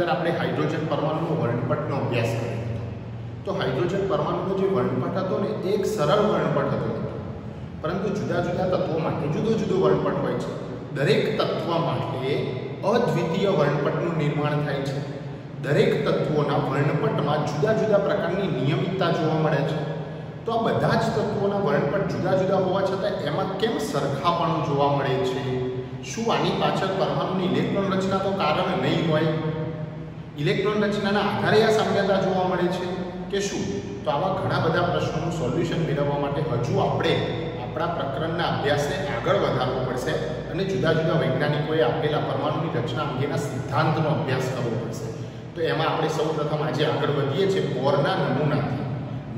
અંદર આપણે હાઇડ્રોજન પરમાણુનો વર્ણપટનો અભ્યાસ કર્યો તો હાઇડ્રોજન પરમાણુનો જે વર્ણપટ હતો ને, એ એક સરળ વર્ણપટ હતો. પરંતુ જુદા જુદા તત્વો માટે, જુદો જુદો વર્ણપટ હોય છે. દરેક તત્વ માટે અદ્વિતીય વર્ણપટનું નિર્માણ થાય છે. દરેક તત્વોના વર્ણપટમાં જુદા જુદા પ્રકારની નિયમિતતા જોવા મળે છે. તો આ બધા જ તત્વોના વર્ણપટ જુદા જુદા હોવા છતાં એમાં કેમ સરખાપણું જોવા મળે છે? શું આની પાછળ પરમાણુની ઇલેક્ટ્રોન રચના તો કારણ નહીં હોય? ઇલેક્ટ્રોન રચનાના આધારે આ સામ્યતા જોવા મળે છે કે શું? તો આવા ઘણા બધા પ્રશ્નોનું સોલ્યુશન મેળવવા માટે હજુ આપણે આપણા પ્રકરણના અભ્યાસને આગળ વધારવો પડશે અને જુદા જુદા વૈજ્ઞાનિકોએ આપેલા પરમાણુની રચના અંગેના સિદ્ધાંતનો અભ્યાસ કરવો પડશે. તો એમાં આપણે સૌ પ્રથમ આજે આગળ વધીએ છીએ બોરના નમૂનાથી.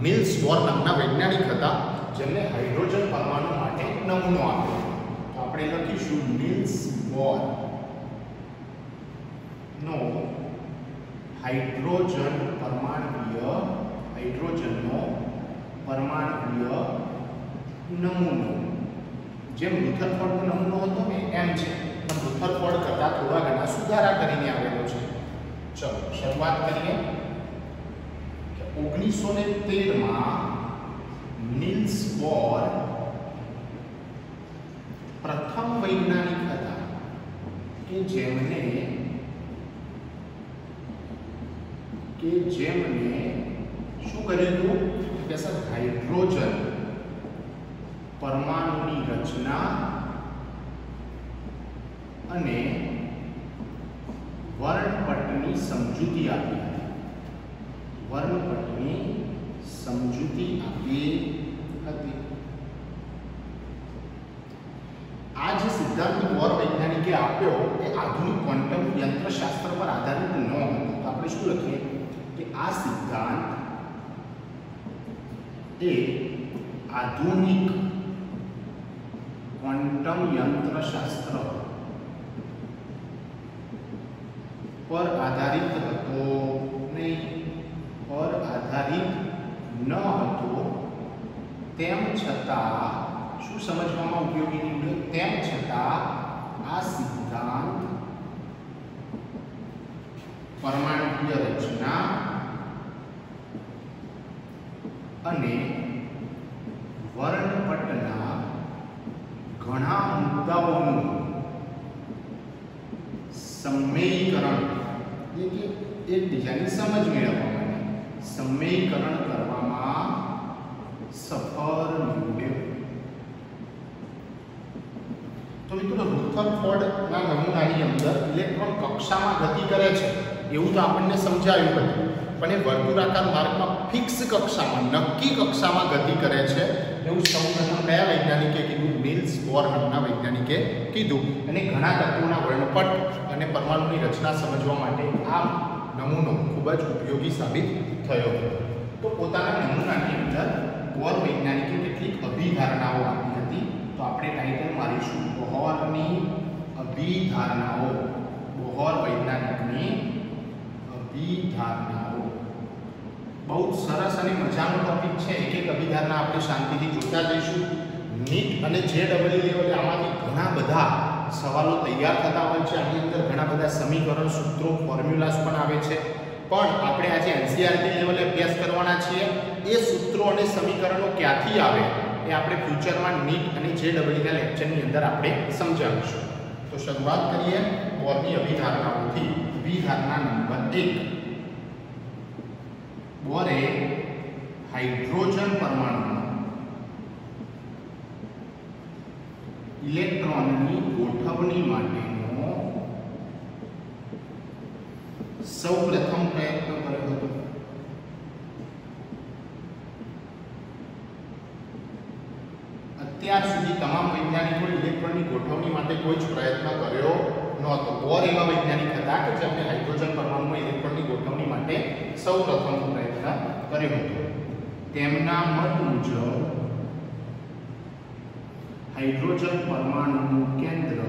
મિલ્સ બોર નામના વૈજ્ઞાનિક હતા જેમને હાઇડ્રોજન પરમાણુ માટે નમૂનો આપ્યો. આપણે લખીશું મિલ્સ બોર. નો. હાઇડ્રોજન પરમાણુય હાઇડ્રોજનનો પરમાણુય નમૂનો. જેમ રુથરફોર્ડનો નમૂનો હતો ને, એમ છે. પણ રુથરફોર્ડ કરતાં થોડા ઘણા સુધારા કરીને આવેલો છે. ચલો, શરૂઆત કરીએ. ઓગણીસો ને તેરમાં નિલ્સ બોર પ્રથમ વૈજ્ઞાનિક હતા કે જેમને કે જેમને શું કર્યું હતું કે સર, હાઇડ્રોજન પરમાણુની રચના અને વર્ણપટની સમજૂતી આપી હતી. વર્ણપટની સમજૂતી આપી હતી. આ જે સિદ્ધાંત બોર વૈજ્ઞાનિકે આપ્યો, એ આધુનિક ક્વોન્ટમ યંત્રશાસ્ત્ર પર આધારિત ન હતો. તો આપણે શું લખીએ? કે આ સિદ્ધાંત એ આધુનિક ક્વોન્ટમ યંત્રશાસ્ત્ર પર આધારિત હતો નહીં પર આધારિત ન હતો તેમ છતાં શું સમજવામાં ઉપયોગી નીવડ્યો તેમ છતાં આ સિદ્ધાંત પરમાણુકીય રચના અને વર્ણપટના ઘણા મુદ્દાઓનું સંમેયીકરણ એટલે કે એકબીજાની સમજ મેળવવા માટે સંમેયીકરણ કરવામાં સફળ નીવડ્યો તો મિત્રો રુથરફોર્ડના નમૂનાની અંદર ઇલેક્ટ્રોન કક્ષામાં ગતિ કરે છે. એવું તો આપણને સમજાયું હતું પણ એ વર્તુળાકાર માર્ગમાં ફિક્સ કક્ષામાં, નક્કી કક્ષામાં ગતિ કરે છે એવું સૌપ્રથમ કયા વૈજ્ઞાનિકે કીધું? નિલ્સ બોર નામના વૈજ્ઞાનિકે કીધું. અને ઘણા તત્વોના વર્ણપટ અને પરમાણુની રચના સમજવા માટે આ નમૂનો ખૂબ જ ઉપયોગી સાબિત થયો. હતો તો પોતાના નમૂનાની અંદર બોર વૈજ્ઞાનિકે કેટલીક અભિધારણાઓ આપી હતી. તો આપણે ટાઇટલ મારીશું. બોહરની અભિધારણાઓ. બોહર વૈજ્ઞાનિકની અભિધારણાઓ બહુ સરસ અને મજાનો ટોપિક છે. એક એક અભિધારણા આપણે શાંતિથી જોતા જઈશું. નીટ અને જે ડબલ્યુ લેવલે આમાંથી ઘણા બધા સવાલો તૈયાર થતા હોય છે. આની અંદર ઘણા બધા સમીકરણ, સૂત્રો ફોર્મ્યુલાસ પણ આવે છે. પણ આપણે આજે એનસીઆરટી લેવલે અભ્યાસ કરવાના છીએ. એ સૂત્રો અને સમીકરણો ક્યાંથી આવે એ આપણે ફ્યુચરમાં નીટ અને જે ડબલ્યુના લેક્ચરની અંદર આપણે સમજાવીશું. તો શરૂઆત કરીએ બોરની અભિધારણાઓથી. વિધારણા નંબર એક. બોરે હાઇડ્રોજન પરમાણુ ઇલેક્ટ્રોનની ગોઠવણી માટેનો સૌ પ્રથમ પ્રયત્ન કર્યો હતો. અત્યાર સુધી તમામ વૈજ્ઞાનિકો ઇલેક્ટ્રોનની ગોઠવણી માટે કોઈ જ પ્રયત્ન કર્યો નહોતો. બોર એવા વૈજ્ઞાનિક હતા કે જેમણે હાઇડ્રોજન પરમાણુમાં ઇલેક્ટ્રોનની ગોઠવણી માટે સૌ પ્રથમ પ્રયત્ન કર્યો હતો. તેમના મત મુજબ હાઇડ્રોજન પરમાણુનું કેન્દ્ર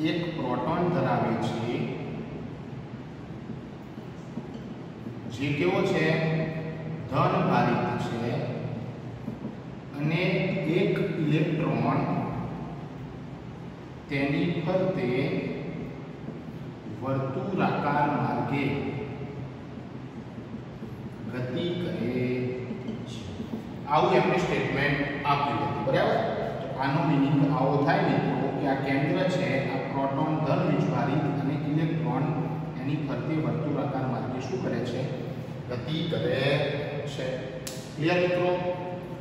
એક પ્રોટોન ધરાવે છે, જે કેવો છે? ધન ભારિત છે અને એક ઇલેક્ટ્રોન તેની ફરતે વર્તુળાકાર માર્ગે ગતિ કરે છે. આવું એમને સ્ટેટમેન્ટ આપ્યું હતું. બરાબર? આનો મિનિંગ આવો થાય મિત્રો કે આ કેન્દ્ર છે, આ પ્રોટોન ધન વીજભારિત અને ઇલેક્ટ્રોન એની ફરતે વર્તુળાકાર માર્ગે શું કરે છે? ગતિ કરે છે. ક્લિયર મિત્રો?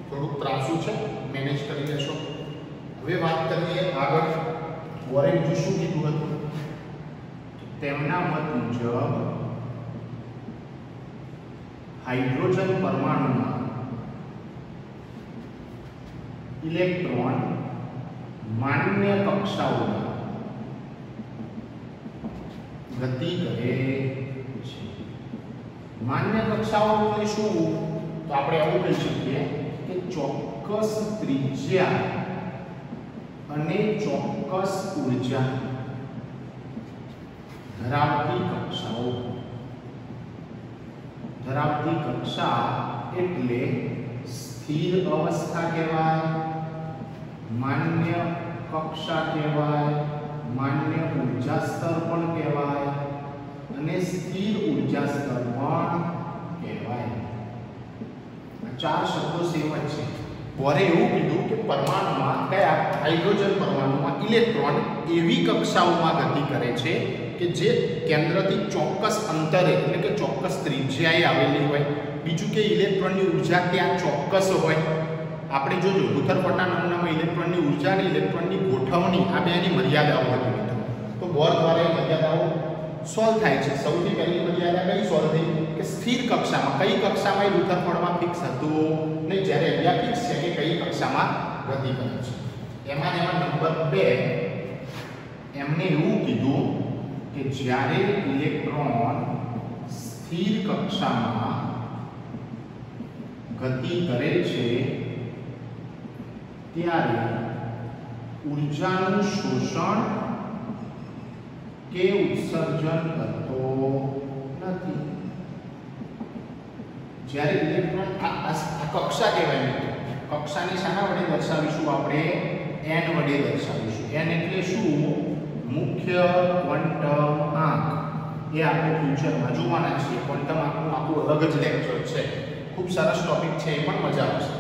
થોડુંક ત્રાસું છે? મેનેજ કરી લેશો. હવે વાત કરીએ આગળ. વોરે શું કીધું હતું? તેમના મત મુજબ હાઇડ્રોજન પરમાણુમાં ઇલેક્ટ્રોન માન્ય કક્ષાઓમાં ગતિ કરે છે. માન્ય કક્ષાઓ એટલે શું? તો આપણે એવું કહી શકીએ કે ચોક્કસ ત્રિજ્યા અને ચોક્કસ ઊર્જા ધરાવતી કક્ષાઓ. ધરાવતી કક્ષા એટલે સ્થિર અવસ્થા કહેવાય, માન્ય કક્ષા કહેવાય, માન્ય ઊર્જા સ્તર પણ કહેવાય અને સ્થિર ઊર્જા સ્તર પણ કહેવાય. ચાર શબ્દો સેમ છે. વરે એવું કીધું કે પરમાણુમાં કયા હાઇડ્રોજન પરમાણુમાં ઇલેક્ટ્રોન એવી કક્ષાઓમાં ગતિ કરે છે કે જે કેન્દ્રથી ચોક્કસ અંતરે, એટલે કે ચોક્કસ ત્રિજ્યાએ આવેલી હોય, બીજું કે ઇલેક્ટ્રોનની ઊર્જા ત્યાં ચોક્કસ હોય. આપણે જોજો રુથરફોર્ડના નમૂનામાં ઇલેક્ટ્રોનની ઊર્જા અને ઇલેક્ટ્રોનની ગોઠવણી, આ બેની મર્યાદાઓ હતી મિત્રો. તો બોર દ્વારા એ મર્યાદાઓ સોલ્વ થાય છે. સૌથી પહેલી મર્યાદા કઈ સોલ્વ થઈ? કે સ્થિર કક્ષામાં. કઈ કક્ષામાં એ રુથરફોર્ડમાં ફિક્સ હતું? નહીં, જ્યારે અહીંયા ફિક્સ છે કે કઈ કક્ષામાં ગતિ કરે છે. એમાં એમાં નંબર બે, એમને એવું કીધું કે જ્યારે ઇલેક્ટ્રોન સ્થિર કક્ષામાં ગતિ કરે છે, ત્યારે ઉર્જાનું શોષણ કે ઉત્સર્જન કરતો નથી. જ્યારે ઇલેક્ટ્રોન આ આ કક્ષા કહેવાય નથી કક્ષાની શાના વડે દર્શાવીશું આપણે એન વડે દર્શાવીશું. એન એટલે શું? મુખ્ય ક્વોન્ટમ આંક એ આપણે ફ્યુચરમાં જોવાના છીએ. ક્વોન્ટમ આંકનું આખું અલગ જ લેક્ચર છે. ખૂબ સરસ ટોપિક છે. એ પણ મજા આવશે.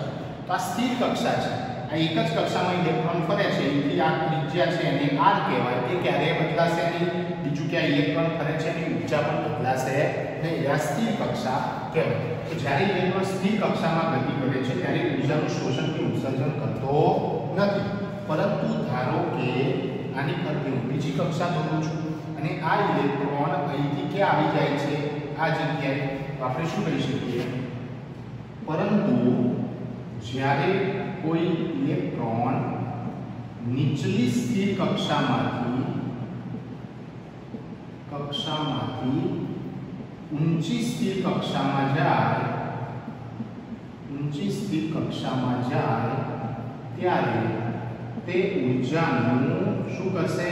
તો આ સ્થિર કક્ષા છે. આ એક જ કક્ષામાં ઇલેક્ટ્રોન ફરે છે. એથી આ ત્રિજ્યા છે એને આર કહેવાય. એ ક્યારેય બદલાશે નહીં. બીજું ક્યાંય ઇલેક્ટ્રોન ફરે છે એની ઊર્જા પણ બદલાશે નહીં. આ સ્થિર કક્ષા કહેવાય. તો જ્યારે ઇલેક્ટ્રોન સ્થિર કક્ષામાં ગતિ કરે છે, ત્યારે ઊર્જાનું શોષણ કે ઉત્સર્જન કરતો નથી. પરંતુ ધારો કે આની ફરતે હું બીજી કક્ષા દોરું છું. અને આ ઇલેક્ટ્રોન અહીંથી ક્યાં આવી જાય છે, આ જગ્યાએ આપણે શું કહી શકીએ? પરંતુ જ્યારે કોઈ ઇલેક્ટ્રોન નીચલી સ્થિર કક્ષામાંથી કક્ષામાંથી ઊંચી સ્થિર કક્ષામાં જાય, ઊંચી સ્થિર કક્ષામાં જાય, ત્યારે તે ઊર્જાનું શું કરશે?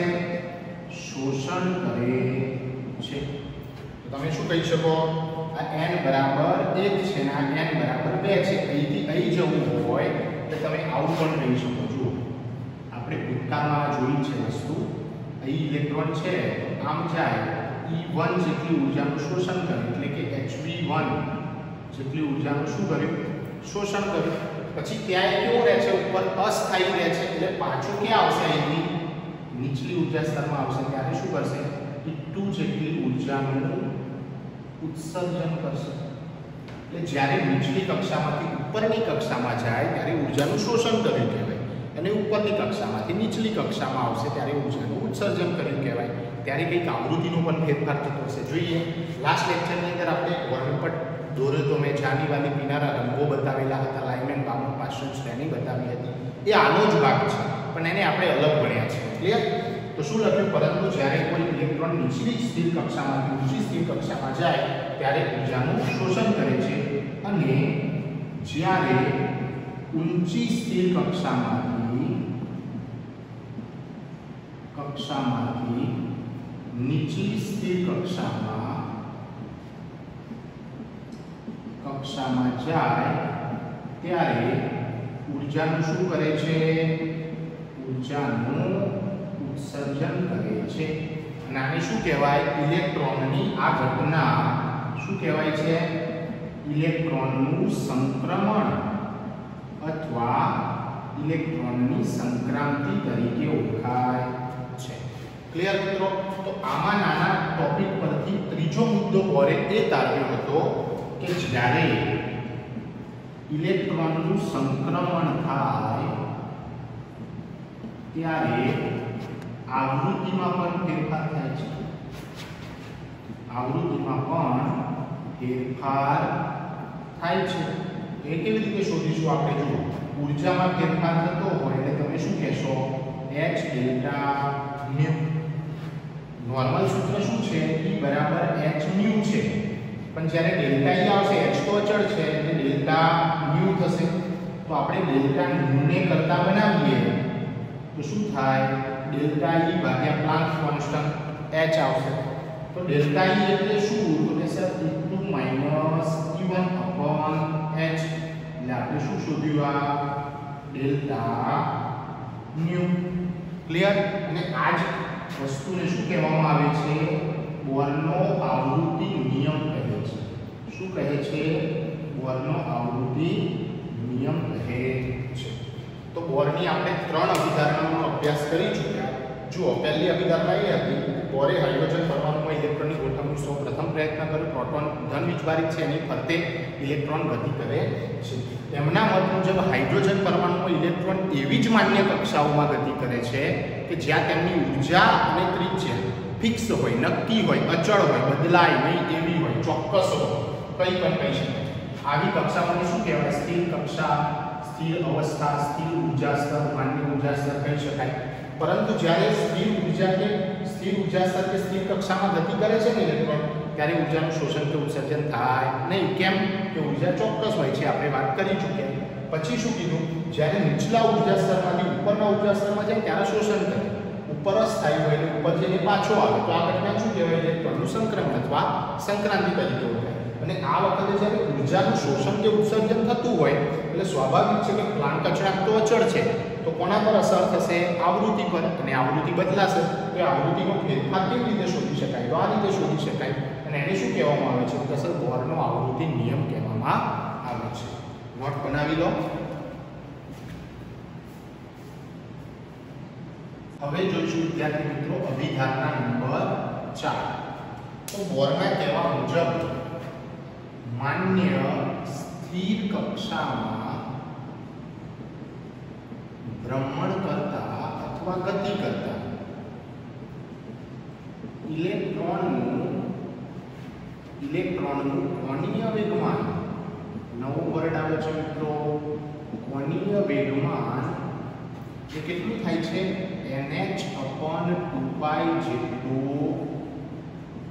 શોષણ કરે છે. તો તમે શું કહી શકો? આ n બરાબર 1 છે અને આ n બરાબર 2 છે. અહીંથી અહીં જવું હોય તો તમે આવું પણ કહી શકો. છો આપણે ભૂતકાળમાં જોઈ છે વસ્તુ. અહીં ઇલેક્ટ્રોન છે આમ જાય E1 જેટલી ઉર્જાનું શોષણ કરે, એટલે કે Hv1 જેટલી ઉર્જાનું શું કર્યું શોષણ કર્યું પછી ત્યાં એ કેવો રહે છે, ઉપર અસ્થાયી રહે છે, એટલે પાછું ક્યાં આવશે એની નીચલી ઊર્જા સ્તરમાં આવશે. ત્યારે શું કરશે? E2 જેટલી ઉર્જાનું ઉત્સર્જન કરશે. એટલે જ્યારે નીચલી કક્ષામાંથી ઉપરની કક્ષામાં જાય, ત્યારે ઉર્જાનું શોષણ કર્યું કહેવાય. અને ઉપરની કક્ષામાંથી નીચલી કક્ષામાં આવશે, ત્યારે ઉર્જાનું ઉત્સર્જન કર્યું કહેવાય. ત્યારે કંઈક આવૃત્તિનો પણ ફેરફાર થતો હશે. જોઈએ લાસ્ટ લેક્ચરની અંદર આપણે વર્ણપટ દોર્યો તો મેં જાની વાલી પીનારા રંગો બતાવેલા હતા લાઇમેન બામન પાછળ શ્રેણી બતાવી હતી. એ આનો જ ભાગ છે, પણ એને આપણે અલગ ભણ્યા છે. ક્લિયર? તો શું લખ્યું? પરંતુ જ્યારે કોઈ ઇલેક્ટ્રોન નીચલી સ્થિર કક્ષામાંથી ઊંચી સ્થિર કક્ષામાં જાય, ત્યારે ઊર્જાનું શોષણ કરે છે. અને જ્યારે ઊંચી સ્થિર કક્ષામાંથી કક્ષામાંથી નીચલી સ્થિર કક્ષામાં કક્ષામાં જાય, ત્યારે ઉર્જાનું શું કરે છે? ઉર્જાનું ઉત્સર્જન કરે છે. અને આને શું કહેવાય? ઇલેક્ટ્રોનની આ ઘટના. શું કહેવાય છે? ઇલેક્ટ્રોનનું સંક્રમણ અથવા ઇલેક્ટ્રોનની સંક્રાંતિ તરીકે ઓળખાય છે. ક્લિયર મિત્રો? તો આમાં નાના ટોપિક પરથી ત્રીજો મુદ્દો ભરે એ તારવ્યો હતો કે જ્યારે ઇલેક્ટ્રોનનું સંક્રમણ થાય ત્યારે આવૃત્તિમાં પણ ફેરફાર થાય છે. આવૃત્તિમાં પણ ફેરફાર થાય છે. એ કેવી રીતે શોધીશું આપણે? જો ઉર્જામાં ફેરફાર થતો હોય એટલે તમે શું કહેશો? એચ ડેલ્ટા ન્યુ નોર્મલ સૂત્ર શું છે? E બરાબર એચ ન્યુ છે. પણ જ્યારે ડેલ્ટા ઈ આવશે h તો અચળ છે એટલે ડેલ્ટા ન્યુ થશે. તો આપણે ડેલ્ટા મ્યુ ને કરતા બનાવીએ. તો શું થાય? ડેલ્ટા ઈ ભાગ્યા પ્લાન્ક કોન્સ્ટન્ટ h આવશે. તો ડેલ્ટા ઈ એટલે શું? તો કે sir E2 E1 upon h. એટલે આપણે શું શોધ્યું આ? Delta new. ક્લિયર અને આ જ વસ્તુને શું કહેવામાં આવે છે? બોર્નનો આવૃત્તિ નિયમ બોર્નનો આવૃત્તિ નિયમ કહે છે. તો બોરની આપણે ત્રણ અભિધારણાનો અભ્યાસ કરી ચૂક્યા. જુઓ પહેલી અભિધારણા એ હતી બોરે હાઇડ્રોજન પરમાણુમાં ઇલેક્ટ્રોનની ગોઠવણી સૌ પ્રથમ પ્રયત્ન કર્યો. પ્રોટોન ધન વિજવારી છે, એની ફરતે ઇલેક્ટ્રોન ગતિ કરે છે. તેમના મત મુજબ હાઇડ્રોજન પરમાણુમાં ઇલેક્ટ્રોન એવી જ માન્ય કક્ષાઓમાં ગતિ કરે છે કે જ્યાં તેમની ઊર્જા અને ત્રિજ્યા ફિક્સ હોય, નક્કી હોય, અચળ હોય, બદલાય નહીં એવી હોય, ચોક્કસ હોય. કંઈ પણ કહી શકાય. આવી કક્ષાઓને શું કહેવાય? સ્થિર કક્ષા, સ્થિર અવસ્થા, સ્થિર ઊર્જા સ્તર માન્ય ઊર્જા સ્તર કહી શકાય. પરંતુ જ્યારે સ્થિર ઊર્જા કે સ્થિર ઊર્જા સ્તર કે સ્થિર કક્ષામાં ગતિ કરે છે ને ઇલેક્ટ્રોન, ત્યારે ઉર્જાનું શોષણ કે ઉત્સર્જન થાય નહીં. કેમ? કે ઊર્જા ચોક્કસ હોય છે, આપણે વાત કરી ચૂક્યા. પછી શું કીધું? જ્યારે નીચલા ઊર્જા સ્તરમાંથી ઉપરના ઊર્જા સ્તરમાં જાય ત્યારે શોષણ કરે. ઉપર સ્થાયી હોય એટલે ઉપર જઈને પાછો આવે. તો આ ઘટના શું કહેવાય? ઇલેક્ટ્રોનનું સંક્રમણ અથવા સંક્રાંતિ તરીકે અને આ વખતે જ્યારે ઉર્જાનું શોષણ કે ઉત્સર્જન થતું હોય, એટલે સ્વાભાવિક છે કે પ્લાન્ટ કચરાક તો અચળ છે. તો કોના પર અસર થશે? આવૃત્તિ પર. અને આવૃત્તિ બદલાશે. તો એ આવૃત્તિનો ફેરફાર કેવી રીતે શોધી શકાય? તો આ રીતે શોધી શકાય. અને એને શું કહેવામાં આવે છે? કે સર બોરનો આવૃત્તિ નિયમ કહેવામાં આવે છે. નોટ બનાવી લો. હવે જોઈશું વિદ્યાર્થી મિત્રો અભિધારણા નંબર ચાર. તો બોરના કહેવા મુજબ માન્ય સ્થિર કક્ષામાં ભ્રમણ કરતા અથવા ગતિ કરતા ઇલેક્ટ્રોનનું ઇલેક્ટ્રોનનું કોણીય વેગમાન, નવો વર્ડ આવે છે મિત્રો કોણીય વેગમાન એ કેટલું થાય છે? nh upon 2 pi જેટલું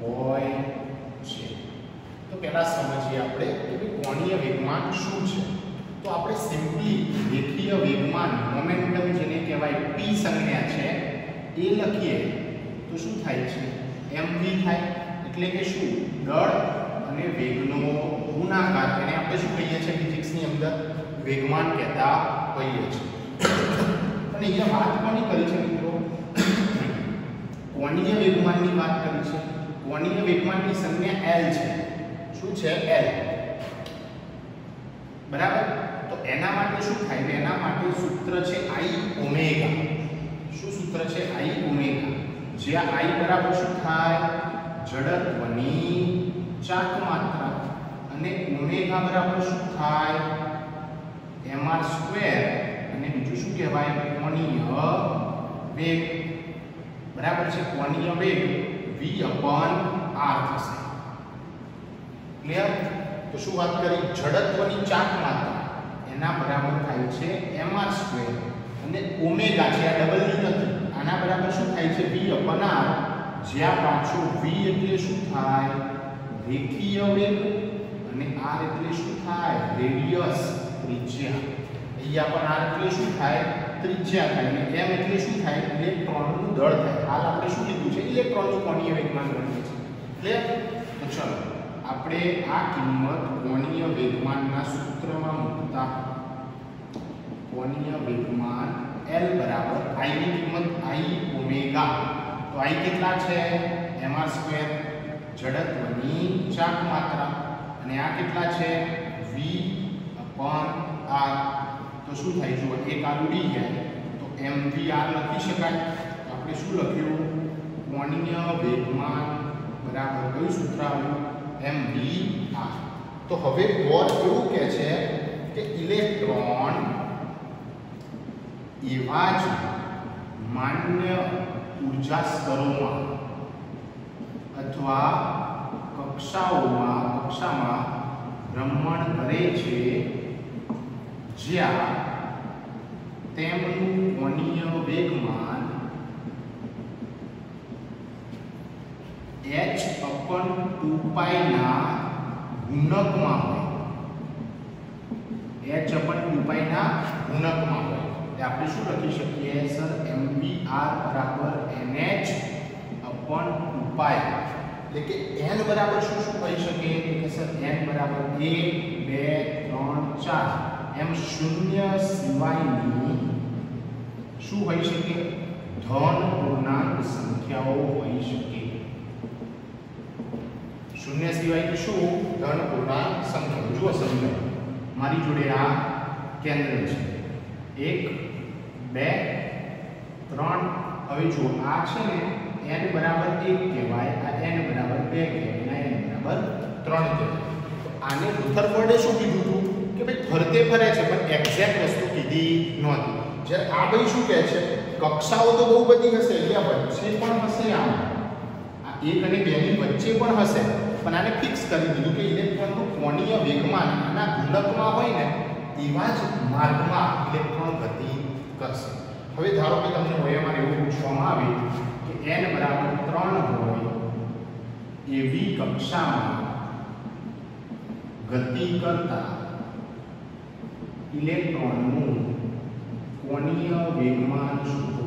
હોય તો પહેલા સમજીએ આપણે કે કોણીય વેગમાન શું છે? તો આપણે સિમ્પલી રેખીય વેગમાન મોમેન્ટમ જેને કહેવાય p સંજ્ઞા છે, એ લખીએ. તો શું થાય છે? mv થાય, એટલે કે શું? દળ અને વેગનો ગુણાકાર. એને આપણે શું કહીએ છીએ? ફિઝિક્સની અંદર વેગમાન કહેતા હોઈએ છીએ. અને અહીંયા વાત કોની કરી છે મિત્રો? કોણીય વેગમાનની વાત કરી છે. કોણીય વેગમાનની સંજ્ઞા L છે. શું છે? L. બરાબર? તો એના માટે શું થાય? એના માટે સૂત્ર છે I ઓમેગા શું સૂત્ર છે? I ઓમેગા જ્યાં I બરાબર શું થાય? જડત્વની ચાક માત્રા. અને ઓમેગા બરાબર શું થાય? mr સ્ક્વેર અને બીજું શું કહેવાય? કોણીય વેગ. બરાબર છે? કોણીય વેગ. V r થશે. ક્લિયર? તો શું વાત કરી? જડત્વની ચાક માત્રા. એના બરાબર થાય છે mr સ્ક્વેર. અને ઓમેગા છે, આ ડબલની નથી. આના બરાબર શું થાય છે? v r જ્યાં પાછું v એટલે શું થાય? રેખીય વેગ. અને r એટલે શું થાય? રેડિયસ ત્રિજ્યા. અહીંયા પણ r એટલે શું થાય? ત્રિજ્યા થાય. અને m એટલે શું થાય? ઇલેક્ટ્રોનનું દળ થાય. હાલ આપણે શું કીધું છે? ઇલેક્ટ્રોનનું કોણીય વેગમાન ગણીએ છીએ. ક્લિયર? તો ચલો. આપણે આ કિંમત કોણીય વેગમાનના સૂત્રમાં મૂકતા. કોણીય વેગમાન L બરાબર I ની કિંમત I ઓમેગા. તો i કેટલા છે? mr સ્ક્વેર જડત્વની ચાક માત્રા. અને આ કેટલા છે? V upon r. તો શું થાય? જુઓ, એક આ ઉડી જાય, તો mvr લખી શકાય. આપણે શું લખ્યું? કોણીય વેગમાન બરાબર કયું સૂત્ર આવ્યું? Mvr તો હવે બોર એવું કહે છે કે ઇલેક્ટ્રોન એવા જ માન્ય ઊર્જા સ્તરોમાં અથવા કક્ષાઓમાં, કક્ષામાં ભ્રમણ કરે છે જ્યાં તેમનું કોણીય વેગમાન એચ અપન ટુ પાઈના ગુણકમાં હોય એચ અપન ટુ પાઈના ગુણકમાં હોય એટલે આપણે શું લખી શકીએ સર એમપી આર બરાબર એનએચ અપન ટુ પાઈ એટલે કે એન બરાબર શું શું કહી શકીએ કે સર એન બરાબર એક બે ત્રણ ચાર એમ શૂન્ય સિવાયની શું હોઈ શકે ધન પૂર્ણાંક સંખ્યાઓ હોઈ શકે શૂન્ય સિવાય શું ધન પૂર્ણાંક સંખ્યાઓ જુઓ સમજો મારી જોડે આ કેન્દ્ર છે એક બે ત્રણ હવે જુઓ આ છે ને એન બરાબર એક કહેવાય આ એન બરાબર બે કહેવાય અને n બરાબર ત્રણ કહેવાય આને આને રુથરફોર્ડે શું કીધું હતું કે ભાઈ ફરતે ફરે છે પણ એક્ઝેક્ટ વસ્તુ કીધી નહોતી જ્યારે આ ભાઈ શું કહે છે કક્ષાઓ તો બહુ બધી હશે અહીંયા વચ્ચે પણ હશે, આ. એક અને બે ની વચ્ચે પણ હશે. પણ આને ફિક્સ કરી દીધું કે ઇલેક્ટ્રોનનું કોણીય વેગમાન આના ગુણકમાં હોય ને, એવા જ માર્ગમાં ઇલેક્ટ્રોન ગતિ કરશે. હવે ધારો કે તમને ઓએમઆર એવું પૂછવામાં આવે કે એન બરાબર ત્રણ હોય એવી કક્ષામાં ગતિ કરતા ઇલેક્ટ્રોનનું કોણીય વેગમાન શોધો.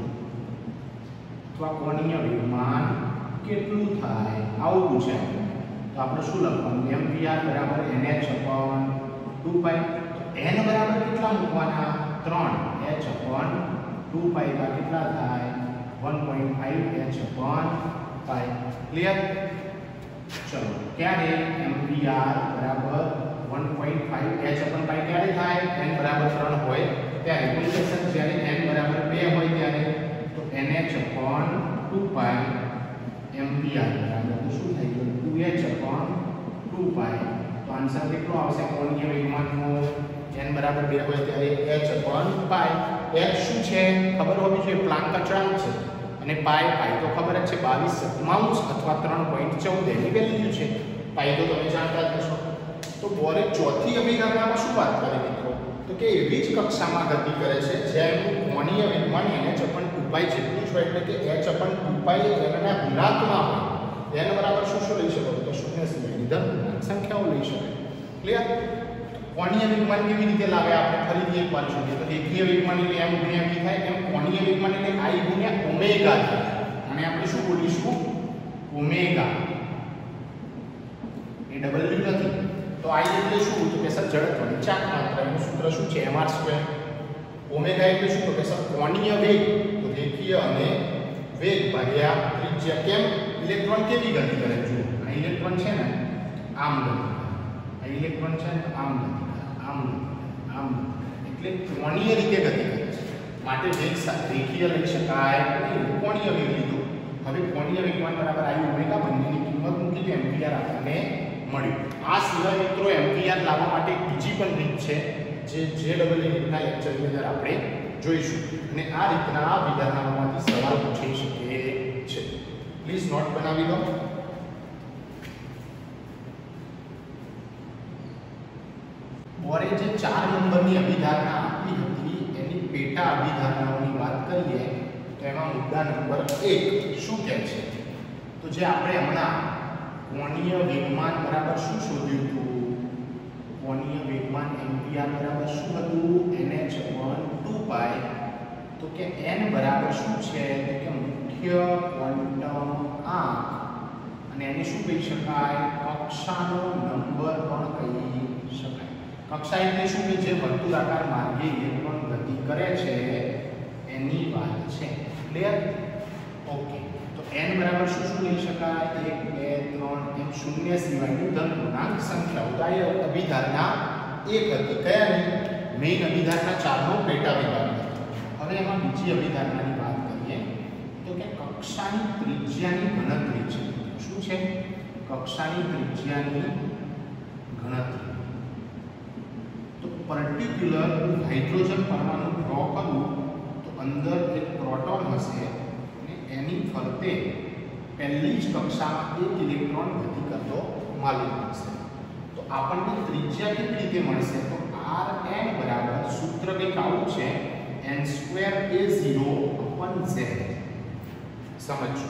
અથવા કોણીય વેગમાન કેટલું થાય? આવું પૂછાય. તો આપણે શું લખવાનું? mvr બરાબર, N H upon two pi N બરાબર કેટલા મૂકવાના? 3 h upon 2 pi એટલે કેટલા થાય? One point five H upon pi clear ચલો, ક્યારે? આર બરાબર 1.5 h upon પાઈ ક્યારે થાય? એન બરાબર ત્રણ હોય ત્યારે. ઇક્વેશન જ્યારે એન બરાબર બે હોય ત્યારે, તો nh upon 2 pi આર બરાબર. શું થઈ ગયું 2h upon 2 pi તો આન્સર કેટલો આવશે કોણીય વેગમાનનો n બરાબર 2 હોય ત્યારે h upon pi h શું છે ખબર હોવી જોઈએ પ્લાન્ક અચળાંક છે અને પાય પાઈ તો ખબર જ છે 22 સપ્તમાંશ અથવા 3.14 એની વેલ્યુ છે પાઈ તો તમે જાણતા જ હશો તો બોરે ચોથી અભિગમમાં શું વાત કરી મિત્રો તો કે એવી જ કક્ષામાં ગતિ કરે છે જેનું કોણીય વેગમાન એને upon 2 જેટલું છે એટલે કે h upon 2 એના ગુણાંકમાં હોય n બરાબર શું શું લઈ શકો તો શૂન્ય સિવાયની ધન સંખ્યાઓ લઈ શકાય ક્લિયર કોણીય વેગમાન કેવી રીતે લાવે આપણે ફરીથી એકવાર જોઈએ તો રેખીય વેગમાન એટલે m ગુણ્યા v થાય એમ કોણીય વેગમાન એટલે i ગુણ્યા ઓમેગા અને આપણે શું બોલીશું ઓમેગા એ ડબલ ડબલ્યુ નથી તો i એટલે શું તો કે સર જડત્વ ચાક માત્રા એનું સૂત્ર શું છે mr સ્ક્વેર ઓમેગા એટલે શું તો કે સર કોણીય વેગ તો રેખીય અને વેગ ભાગ્યા ત્રિજ્યા કેમ ઇલેક્ટ્રોન કેવી ગતિ કરે? જુઓ, આ ઇલેક્ટ્રોન છે ને, આમ ગતિ આ ઇલેક્ટ્રોન છે ને, આમ ગતિ આમ આમ એટલે કોણીય રીતે ગતિ કરે છે. માટે સા- રેખીય લઈ શકાય એ કોણીય વેગ લીધો. હવે કોણીય વેગમાન બરાબર આવી ઓમેગા બંનેની કિંમત મૂકી તો એમ્પિયર આપણને મળ્યું. આ સિવાય મિત્રો એમ્પિયર લાવવા માટે બીજી પણ રીત છે, જે જે ડબલ રીતના લેક્ચરની અંદર આપણે જોઈશું. અને આ રીતના આ વિધારણાઓમાંથી સવાલ પૂછી શકે છે પ્લીઝ નોટ બનાવી લો બોરે જે ચાર નંબરની અભિધારણા આપી હતી, એની પેટા અભિધારણાઓની વાત કરીએ, તો એમાં મુદ્દા નંબર એક શું કહે છે? તો જે આપણે હમણાં કોણીય વેગમાન બરાબર શું શોધ્યું હતું? કોણીય વેગમાન એમપીઆર બરાબર શું હતું? એનએચ વન ટુ પાય તો કે એન બરાબર શું છે? તો કે મુખ્ય ક્વોન્ટમ આંક અને એને શું કહી શકાય? કક્ષાનો નંબર પણ કહી શકાય. કક્ષા એટલે શું કે જે વર્તુળાકાર માર્ગે ઇલેક્ટ્રોન ગતિ કરે છે, એની વાત છે. ક્લિયર ઓકે તો n બરાબર શું શું લઈ શકાય? 1 2 3 એમ શૂન્ય સિવાયની ધન પૂર્ણાંક સંખ્યા. ઉદાહરણ અભિધારના એક હતી કયાની? મેઇન અભિધારના ચારનો પેટા વિભાગ. હવે એમાં બીજી અભિધારણાની કક્ષાની ત્રિજ્યાની ગણતરી છે. શું છે? કક્ષાની ત્રિજ્યાની ગણતરી. તો પર્ટિક્યુલર હાઇડ્રોજન પરમાણુ ડ્રો કરું, તો અંદર એક પ્રોટોન હશે અને એની ફરતે પહેલી જ કક્ષામાં એક ઇલેક્ટ્રોન ગતિ કરતો માલુમ હશે તો આપણને ત્રિજ્યા કેવી રીતે મળશે? તો આર એન બરાબર સૂત્ર કંઈક આવું છે N square a 0 upon z. સમજો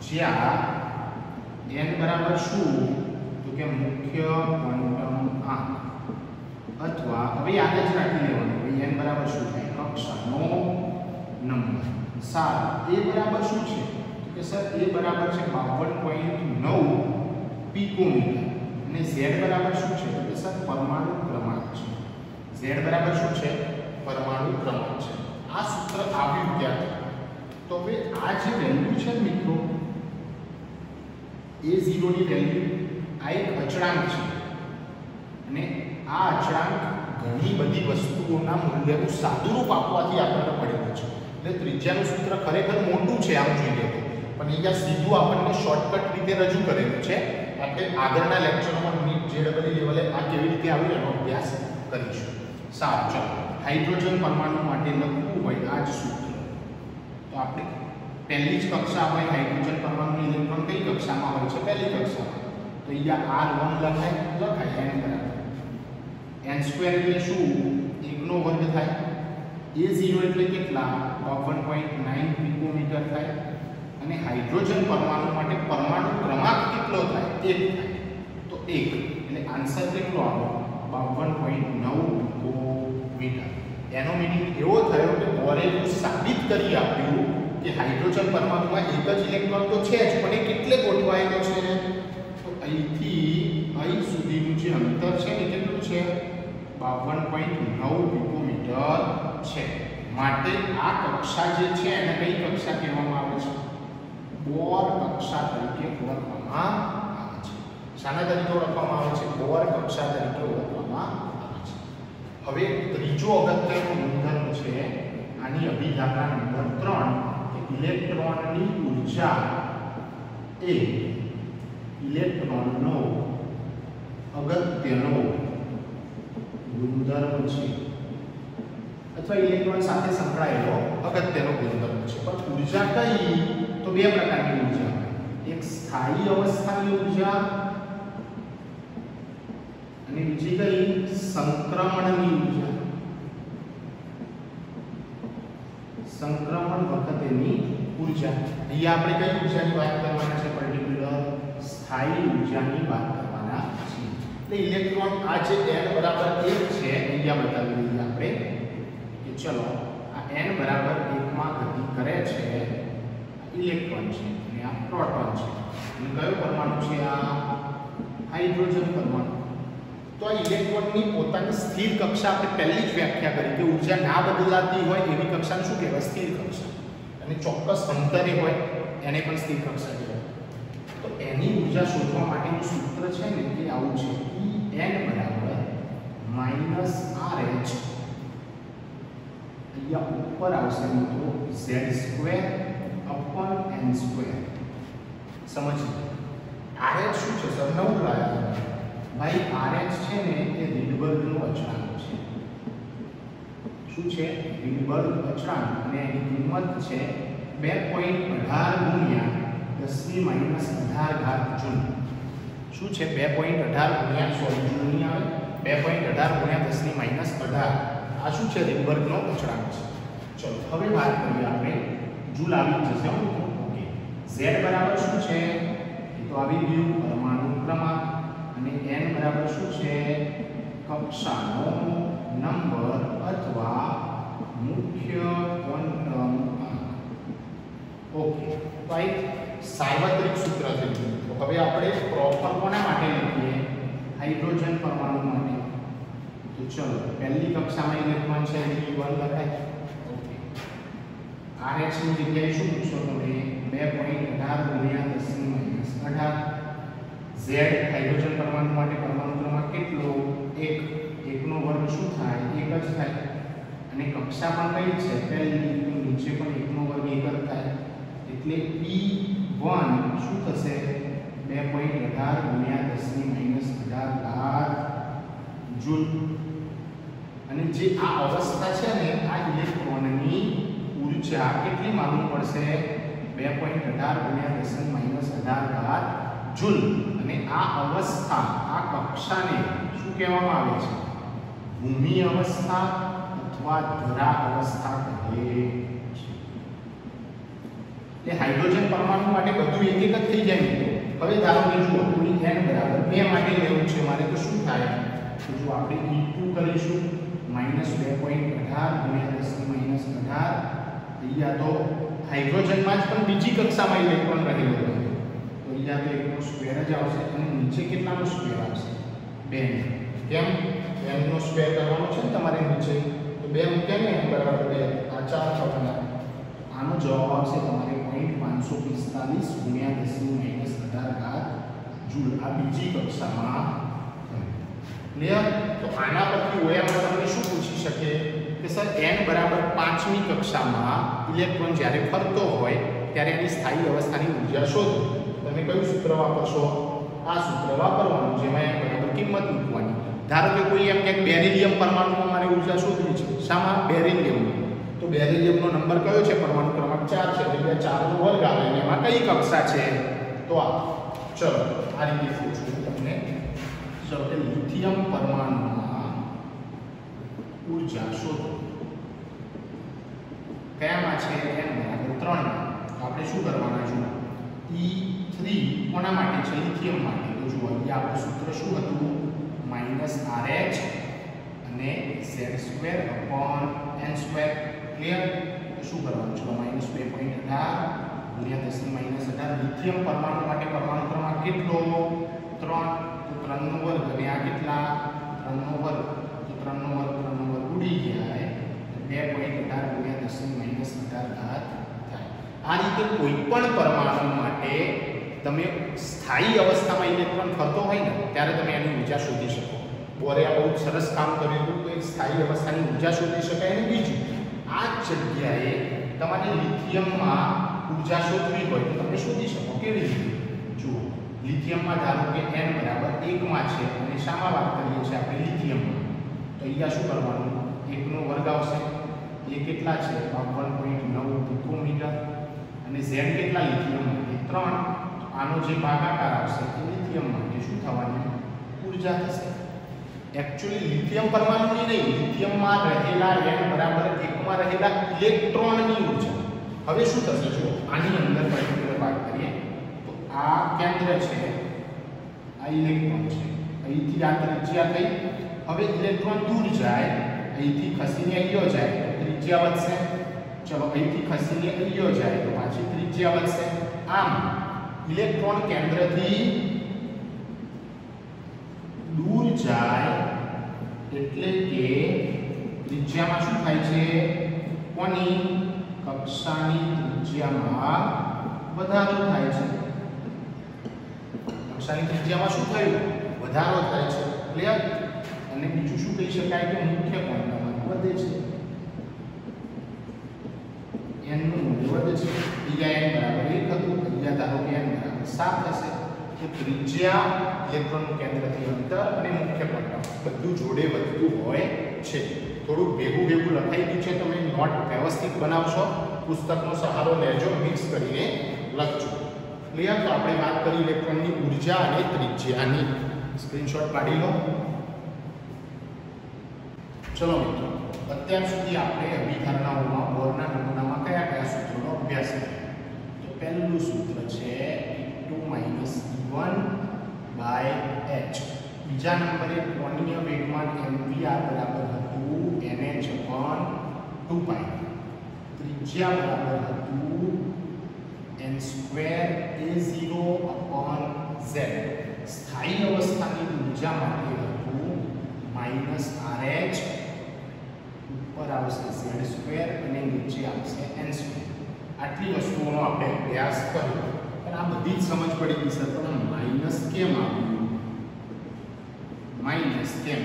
જ્યાં એન બરાબર શું? તો કે મુખ્ય ક્વોન્ટમ આંક. અથવા હવે યાદ જ રાખી લેવાનું n બરાબર શું થાય કક્ષાનો નંબર. સારું. એ બરાબર શું છે? તો કે સર, એ બરાબર છે બાવન પોઈન્ટ નવ પીકોમીટર. અને ઝેડ બરાબર શું છે? તો કે સર, પરમાણુ ક્રમાંક છે. ઝેડ બરાબર શું છે? પરમાણુ ક્રમાંક છે. આ સૂત્ર આવ્યું ક્યાંથી? તો હવે આ જે વેલ્યુ છે મિત્રો, એ ઝીરોની વેલ્યુ આ એક અચળાંક છે. અને આ અચળાંક ઘણી બધી વસ્તુઓના મૂલ્યનું સાદુરૂપ આપવાથી આપણને પડેલું છે. એટલે ત્રિજ્યાનું સૂત્ર ખરેખર મોટું છે, આમ જોઈએ તો. પણ અહીંયા સીધું આપણને શોર્ટકટ રીતે રજૂ કરેલું છે. આપણે આગળના લેક્ચરોમાં નીટ જેડબલી લેવલે આ કેવી રીતે આવ્યું એનો અભ્યાસ કરીશું. સારું, ચાલો. હાઇડ્રોજન પરમાણુ માટે લખવું હોય આ જ સૂત્ર. તો આપણે પહેલી જ કક્ષા હોય હાઇડ્રોજન પરમાણુની ઇલેક્ટ્રોન કઈ કક્ષામાં હોય છે? પહેલી કક્ષામાં. તો અહીંયા આર વન લખાય લખાય એન બરાબર. એન સ્ક્વેર એટલે શું? એકનો વર્ગ થાય. એ ઝીરો એટલે કેટલા? વન પોઈન્ટ નાઇન પિકોમીટર થાય. અને હાઇડ્રોજન પરમાણુ માટે પરમાણુ ક્રમાંક કેટલો થાય? એક થાય. તો એક. એટલે આન્સર કેટલો આવ્યો બાવન પોઈન્ટ નવ પિકોમીટર એનો મિનિંગ એવો થયો કે બોરે સાબિત કરી આપ્યું કે હાઇડ્રોજન પરમાણુમાં એક જ ઇલેક્ટ્રોન તો છે જ, પણ એ કેટલે ગોઠવાયેલો છે? તો અહીંથી અહીં સુધીનું જે અંતર છે એ કેટલું છે? બાવન પોઈન્ટ નવ પિકોમીટર છે. માટે આ કક્ષા જે છે એને કઈ કક્ષા કહેવામાં આવે છે? બોર કક્ષા તરીકે ઓળખવામાં આવે છે. શાના તરીકે ઓળખવામાં આવે છે? બોર કક્ષા તરીકે ઓળખવામાં હવે ત્રીજો અગત્યનો ગુણધર્મ છે આની અભિધારણા નંબર ત્રણ કે ઇલેક્ટ્રોનની ઊર્જા એ ઇલેક્ટ્રોનનો અગત્યનો ગુણધર્મ છે. અથવા ઇલેક્ટ્રોન સાથે સંકળાયેલો અગત્યનો ગુણધર્મ છે. પણ ઊર્જા કઈ? તો બે પ્રકારની ઊર્જા. એક સ્થાયી અવસ્થાની ઊર્જા અને બીજી કઈ સંક્રમણની ઊર્જા સંક્રમણ વખતેની ઊર્જા અહીંયા આપણે કઈ ઉર્જાની વાત કરવાના છે પર્ટિક્યુલર સ્થાયી ઉર્જાની વાત કરવાના છે એટલે ઇલેક્ટ્રોન આ જે n બરાબર 1 છે, અહીંયા બતાવી દઈએ આપણે કે ચલો, આ n બરાબર 1 માં ગતિ કરે છે ઇલેક્ટ્રોન છે અને આ પ્રોટોન છે. અને કયો પરમાણુ છે આ? હાઇડ્રોજન પરમાણુ. તો આ ઇલેક્ટ્રોનની પોતાની સ્થિર કક્ષા આપણે પહેલી જ વ્યાખ્યા કરી કે ઊર્જા ના બદલાતી હોય એવી કક્ષાને શું કહેવાય? સ્થિર કક્ષા. અને ચોક્કસ અંતરે હોય એને પણ સ્થિર કક્ષા કહેવાય. તો એની ઊર્જા શોધવા માટેનું સૂત્ર છે ને, એ આવું છે. E બરાબર માઇનસ આર એચ અહીંયા ઉપર આવશે મિત્રો Z square upon N square. સમજ આર એચ શું છે? સર, નવું લાયા ભાઈ આરએચ છે ને એ રીડબર્ગનું અચળાંક છે. શું છે? રીડબર્ગ અચળાંક અને એની કિંમત છે બે પોઈન્ટ અઢાર ગુણ્યા દસની માઇનસ અઢાર ઘાત જૂન શું છે? બે પોઈન્ટ અઢાર ગુણ્યા, સોરી જૂનની આવે. બે પોઈન્ટ અઢાર ગુણ્યા દસની માઇનસ અઢાર. આ શું છે? રીડબર્ગનો અચળાંક છે. ચલો, હવે વાત કરીએ આપણે જૂલ આવી જશે. ઓકે. z બરાબર શું છે? તો આવી ગયું પરમાણુ ક્રમાંક. અને n બરાબર શું છે? કક્ષાનો નંબર અથવા મુખ્ય ક્વોન્ટમ ઓકે તો આ સાર્વત્રિક સૂત્ર છે. તો હવે આપણે પ્રોપર કોના માટે લખીએ? હાઇડ્રોજન પરમાણુ માટે. તો ચલો, પહેલી કક્ષામાં ઇલેક્ટ્રોન છે. એની વન લખાય. ઓકે RH ની જગ્યાએ શું મૂકશો તમે? બે પોઈન્ટ અઢાર ગુણ્યા દસની માઇનસ અઢાર. ઝેડ હાઇડ્રોજન પરમાણુ માટે પરમાણુ ક્રમાંક કેટલો? એક. એકનો વર્ગ શું થાય? એક જ થાય. અને કક્ષા પણ કઈ છે? પહેલી નીચે પણ એકનો વર્ગ એક જ થાય. એટલે પી વન શું થશે? બે પોઈન્ટ અઢાર ગુણ્યા દસની માઇનસ અઢાર બાર જૂલ. અને જે આ અવસ્થા છે ને, આ ઇલેક્ટ્રોનની ઊર્જા કેટલી માલુમ પડશે? બે પોઈન્ટ અઢાર ગુણ્યા દસની માઇનસ અઢાર બાર જૂલ. અને આ અવસ્થા, આ કક્ષાને શું કહેવામાં આવે છે? ભૂમિ અવસ્થા અથવા ધરા અવસ્થા કહે છે. એટલે હાઇડ્રોજન પરમાણુ માટે બધું એક એક જ થઈ જાય હવે ધારો કે જુઓ પૂરી n બરાબર 2 માટે લેવું છે. મારે તો શું થાય? તો જો આપણે E2 કરીશું માઇનસ 2.18 ગુણ્યા 10 ની માઇનસ 18 અહીંયા તો હાઇડ્રોજનમાં જ પણ બીજી કક્ષામાં ઇલેક્ટ્રોન રહેલો છે તો બીજા તો એકનો સ્ક્વેર જ આવશે અને નીચે કેટલાનો સ્ક્વેર આવશે? બે કેમ? બેનો સ્ક્વેર કરવાનો છે ને તમારે નીચે. તો બે મૂક્યા ને એમ બરાબર બે. આ ચાર થવાના આનો જવાબ આવશે તમારે પોઈન્ટ પાંચસો પિસ્તાલીસ ગુણ્યા દસની માઇનસ અઢાર ઘાત જૂલ. આ બીજી કક્ષામાં. ક્લિયર તો આના પરથી ઓયામાં તમને શું પૂછી શકે? કે સર એન બરાબર પાંચમી કક્ષામાં ઇલેક્ટ્રોન જ્યારે ફરતો હોય, ત્યારે એની સ્થાયી અવસ્થાની ઊર્જા શોધો. તમે કયું સૂત્ર વાપરશો આ સૂત્ર વાપરવાનું જેમાં એમ બરાબર કિંમત મૂકવાની. ધારો કે કોઈ એમ કે બેરિલિયમ પરમાણુમાં મારે ઊર્જા શોધવી છે. શામાં બેરિલિયમ. તો બેરિલિયમનો નંબર કયો છે? પરમાણુ ક્રમાંક ચાર છે. એટલે 4 નો વર્ગ આવે અને એમાં કઈ કક્ષા છે? તો આ. ચલો, આ રીતે પૂછું તમને. સૌથી લિથિયમ પરમાણુમાં ઊર્જા શોધો. કયામાં છે? એમ બરાબર 3 આપણે શું કરવાના છે? E3 કોના માટે છે? લિથિયમ માટે તો જુઓ અહીંયા આપણું સૂત્ર શું હતું? માઇનસ આર એચ અને z2 n2 ક્લિયર શું કરવાનું છે? માઇનસ બે પોઈન્ટ અઢાર ગુણ્યા દસની માઇનસ અઢાર. લિથિયમ પરમાણુ માટે પરમાણુ ક્રમાંક કેટલો? ત્રણ. તો ત્રણનો વર્ગ અને આ કેટલા? ત્રણનો વર્ગ. તો ત્રણનો વર્ગ ત્રણનો વર્ગ ઉડી ગયા બે પોઈન્ટ અઢાર ગુણ્યા દસની માઇનસ અઢાર ઘાત થાય. આ રીતે કોઈ પણ પરમાણુ માટે તમે સ્થાયી અવસ્થામાં ઇલેક્ટ્રોન ફરતો હોય ને, ત્યારે તમે એની ઊર્જા શોધી શકો. બોરે આ બહુ સરસ કામ કર્યું હતું તો એક સ્થાયી અવસ્થાની ઊર્જા શોધી શકાય અને બીજું. આ જગ્યાએ તમારે લિથિયમમાં ઊર્જા શોધવી હોય તો તમે શોધી શકો કેવી રીતે? જુઓ, લિથિયમમાં ધારો કે એન બરાબર 1 માં છે અને શામાં વાત કરીએ છીએ આપણે લિથિયમમાં. તો અહીંયા શું કરવાનું? એકનો વર્ગ આવશે. એ કેટલા છે? 1.9 પિકોમીટર. અને ઝેડ કેટલા લિથિયમ એ 3 આનો જે ભાગાકાર આવશે એ લિથિયમમાં એ શું થવાની? ઊર્જા થશે. એકચ્યુઅલી લિથિયમ પરમાણુની નહીં, લિથિયમમાં રહેલા એન બરાબર એકમાં રહેલા ઇલેક્ટ્રોનની ઊર્જા. હવે શું થશે? જો આની અંદર પર્ટિક્યુલર વાત કરીએ, તો આ કેન્દ્ર છે, આ ઇલેક્ટ્રોન છે. અહીંથી આ ત્રિજ્યા થઈ, હવે ઇલેક્ટ્રોન દૂર જાય, અહીંથી ખસીને અહીંયો જાય, તો ત્રિજ્યા વધશે. ચલો, અહીંથી ખસીને અહીંયો જાય, તો પાછી ત્રિજ્યા વધશે. આમ ઇલેક્ટ્રોન કેન્દ્રથી દૂર જાય એટલે કે ત્રિજ્યામાં શું થાય છે? કોની? કક્ષાની ત્રિજ્યામાં વધારો થાય છે. કક્ષાની ત્રિજ્યામાં શું થયું? વધારો થાય છે. ક્લિયર અને બીજું શું કહી શકાય કે મુખ્ય કોણ? વધે છે. N નું મૂલ્ય છે. બીજા બરાબર. 1 હતું, બીજા ધારો કે n બરાબર. 7 હશે. તો ત્રિજ્યા ઇલેક્ટ્રોનનું કેન્દ્રથી અંતર અને મુખ્ય ક્વોન્ટમ બધું જોડે વધતું હોય છે. થોડું ભેગું ભેગું લખાઈ ગયું છે. તમે નોટ વ્યવસ્થિત બનાવશો. પુસ્તકનો સહારો લેજો. મિક્સ કરીને લખજો. ક્લિયર? તો આપણે વાત કરી ઇલેક્ટ્રોનની ઊર્જા અને ત્રિજ્યાની. સ્ક્રીનશોટ પાડી લો. ચલો મિત્રો, અત્યાર સુધી આપણે અભિધારણાઓમાં બોરના નમૂનામાં કયા કયા સૂત્રોનો અભ્યાસ કર્યો તો પહેલું સૂત્ર છે two minus one by H બીજા નંબરે કોણીય વેગમાન એમપીઆર બરાબર હતું nh અપોન 2 પાઈ ત્રિજ્યા બરાબર હતું N square a0 upon Z સ્થાયી અવસ્થાની ઊર્જા માટે હતું માઇનસ rh ઉપર આવશે ઝેડ સ્ક્વેર અને નીચે આવશે એન સ્ક્વેર આટલી વસ્તુઓનો આપણે અભ્યાસ કર્યો. પણ આ બધી જ સમજ પડી ગઈ સર પણ માઇનસ કેમ આવ્યું? માઇનસ કેમ?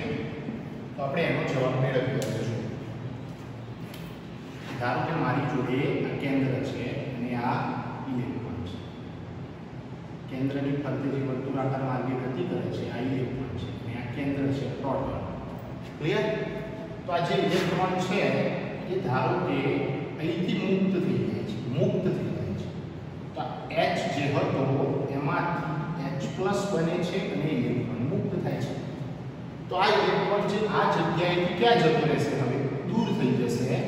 તો આપણે એનો જવાબ મેળવી દઈશું ધારો કે મારી જોડે આ કેન્દ્ર છે અને આ ઇલેક્ટ્રોન છે. કેન્દ્રની ફરતે જે વર્તુળાકાર માર્ગે ગતિ કરે છે, આ ઇલેક્ટ્રોન છે અને આ કેન્દ્ર છે, પ્રોટોન. ક્લિયર તો આ જે ઇલેક્ટ્રોન છે એ ધારો કે અહીંથી મુક્ત થઈ જાય છે, મુક્ત થઈ જાય છે. તો એચ જે હતો એમાંથી એચ પ્લસ બને છે અને ઇલેક્ટ્રોન મુક્ત થાય છે. તો આ ઇલેક્ટ્રોન છે, આ જગ્યાએથી ક્યાં જતો રહેશે? હવે દૂર થઈ જશે.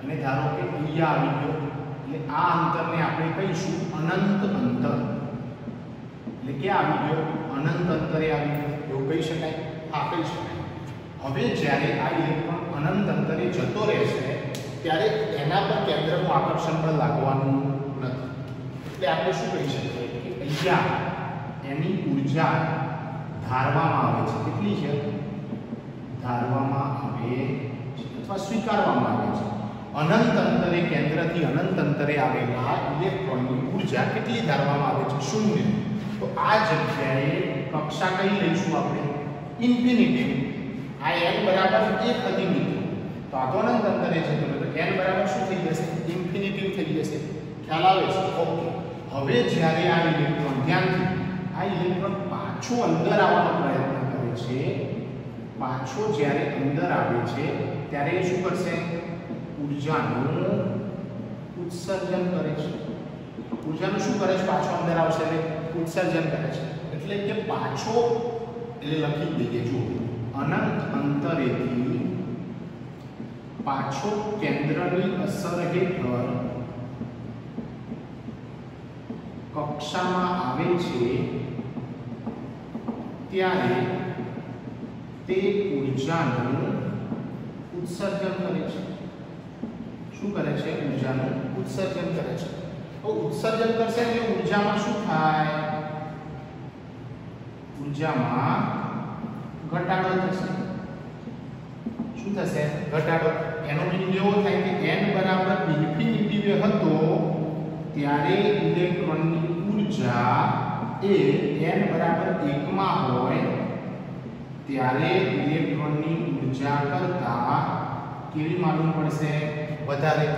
અને ધારો કે અહીંયા આવી ગયો, એટલે આ અંતરને આપણે કહીશું અનંત અંતર. એટલે ક્યાં આવી ગયો, અનંત અંતરે આવી ગયો. એવું કહી શકાય? હા શકાય. હવે જ્યારે આ ઇલેક્ટ્રોન અનંત અંતરે જતો રહેશે, ત્યારે એના પર કેન્દ્રનું આકર્ષણ પણ લાગવાનું નથી. એટલે આપણે શું કહી શકીએ કે અહીંયા એની ઊર્જા ધારવામાં આવે છે. કેટલી છે? ધારવામાં આવે છે અથવા સ્વીકારવામાં આવે છે. અનંત અંતરે કેન્દ્રથી અનંત અંતરે આવેલા ઇલેક્ટ્રોનની ઊર્જા કેટલી ધારવામાં આવે છે? શૂન્ય. તો આ જગ્યાએ કક્ષા કઈ લઈશું આપણે? ઇન્ફિનિટી. આ n બરાબર 1 હતી મિત્રો. તો આ તો અનંત અંતરે છે તો n બરાબર શું થઈ જશે? ઇન્ફિનિટી થઈ જશે. ખ્યાલ આવે છે? ઓકે. હવે જ્યારે આ ઇલેક્ટ્રોન, ધ્યાનથી, આ ઇલેક્ટ્રોન પાછો અંદર આવવાનો પ્રયત્ન કરે છે, પાછો જ્યારે અંદર આવે છે, ત્યારે એ શું કરશે? ઉર્જાનું ઉત્સર્જન કરે છે. ઉર્જાનું શું કરે છે? પાછો અંદર આવશે એટલે ઉત્સર્જન કરે છે. એટલે કે પાછો એટલે લખી દઈએ. જુઓ. અનંત અંતરેથી પાછો કેન્દ્રની અસર હેઠળ કક્ષામાં આવે છે, ત્યારે તે ઉર્જાનું ઉત્સર્જન કરે છે. શું કરે છે? ઉર્જાનું ઉત્સર્જન કરે છે. તો ઉત્સર્જન કરશે એટલે ઉર્જામાં શું થાય? ઉર્જામાં ઘટાડો થશે. શું થશે? ઘટાડો. એનો મીનિંગ એવો થાય કે n બરાબર ઇન્ફિનિટી હતો, ત્યારે ઇલેક્ટ્રોનની ઊર્જા એ n બરાબર 1 માં હોય, ત્યારે ઇલેક્ટ્રોનની ઊર્જા કરતા કેવી માલુમ પડશે? વધારે.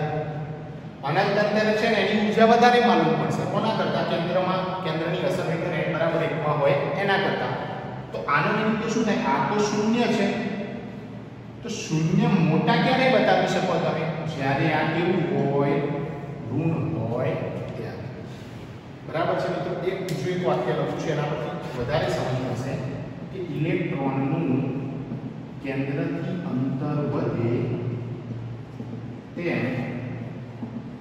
અનંત અંતરે છે ને, એની ઊર્જા વધારે માલુમ પડશે. કોના કરતા? કેન્દ્રમાં. કેન્દ્રની અસર હેઠળ n બરાબર 1 માં હોય એના કરતા. તો આનો મીનિંગ શું થાય? આ તો શૂન્ય છે. તો શૂન્ય મોટા ક્યારે બતાવી શકો તમે? જ્યારે આ કેવું હોય, ઋણ હોય ત્યારે. બરાબર છે મિત્રો? એક બીજું એક વાક્ય લખું છું, એના પરથી વધારે સમજ થશે કે ઇલેક્ટ્રોનનું કેન્દ્રથી અંતર વધે તેમ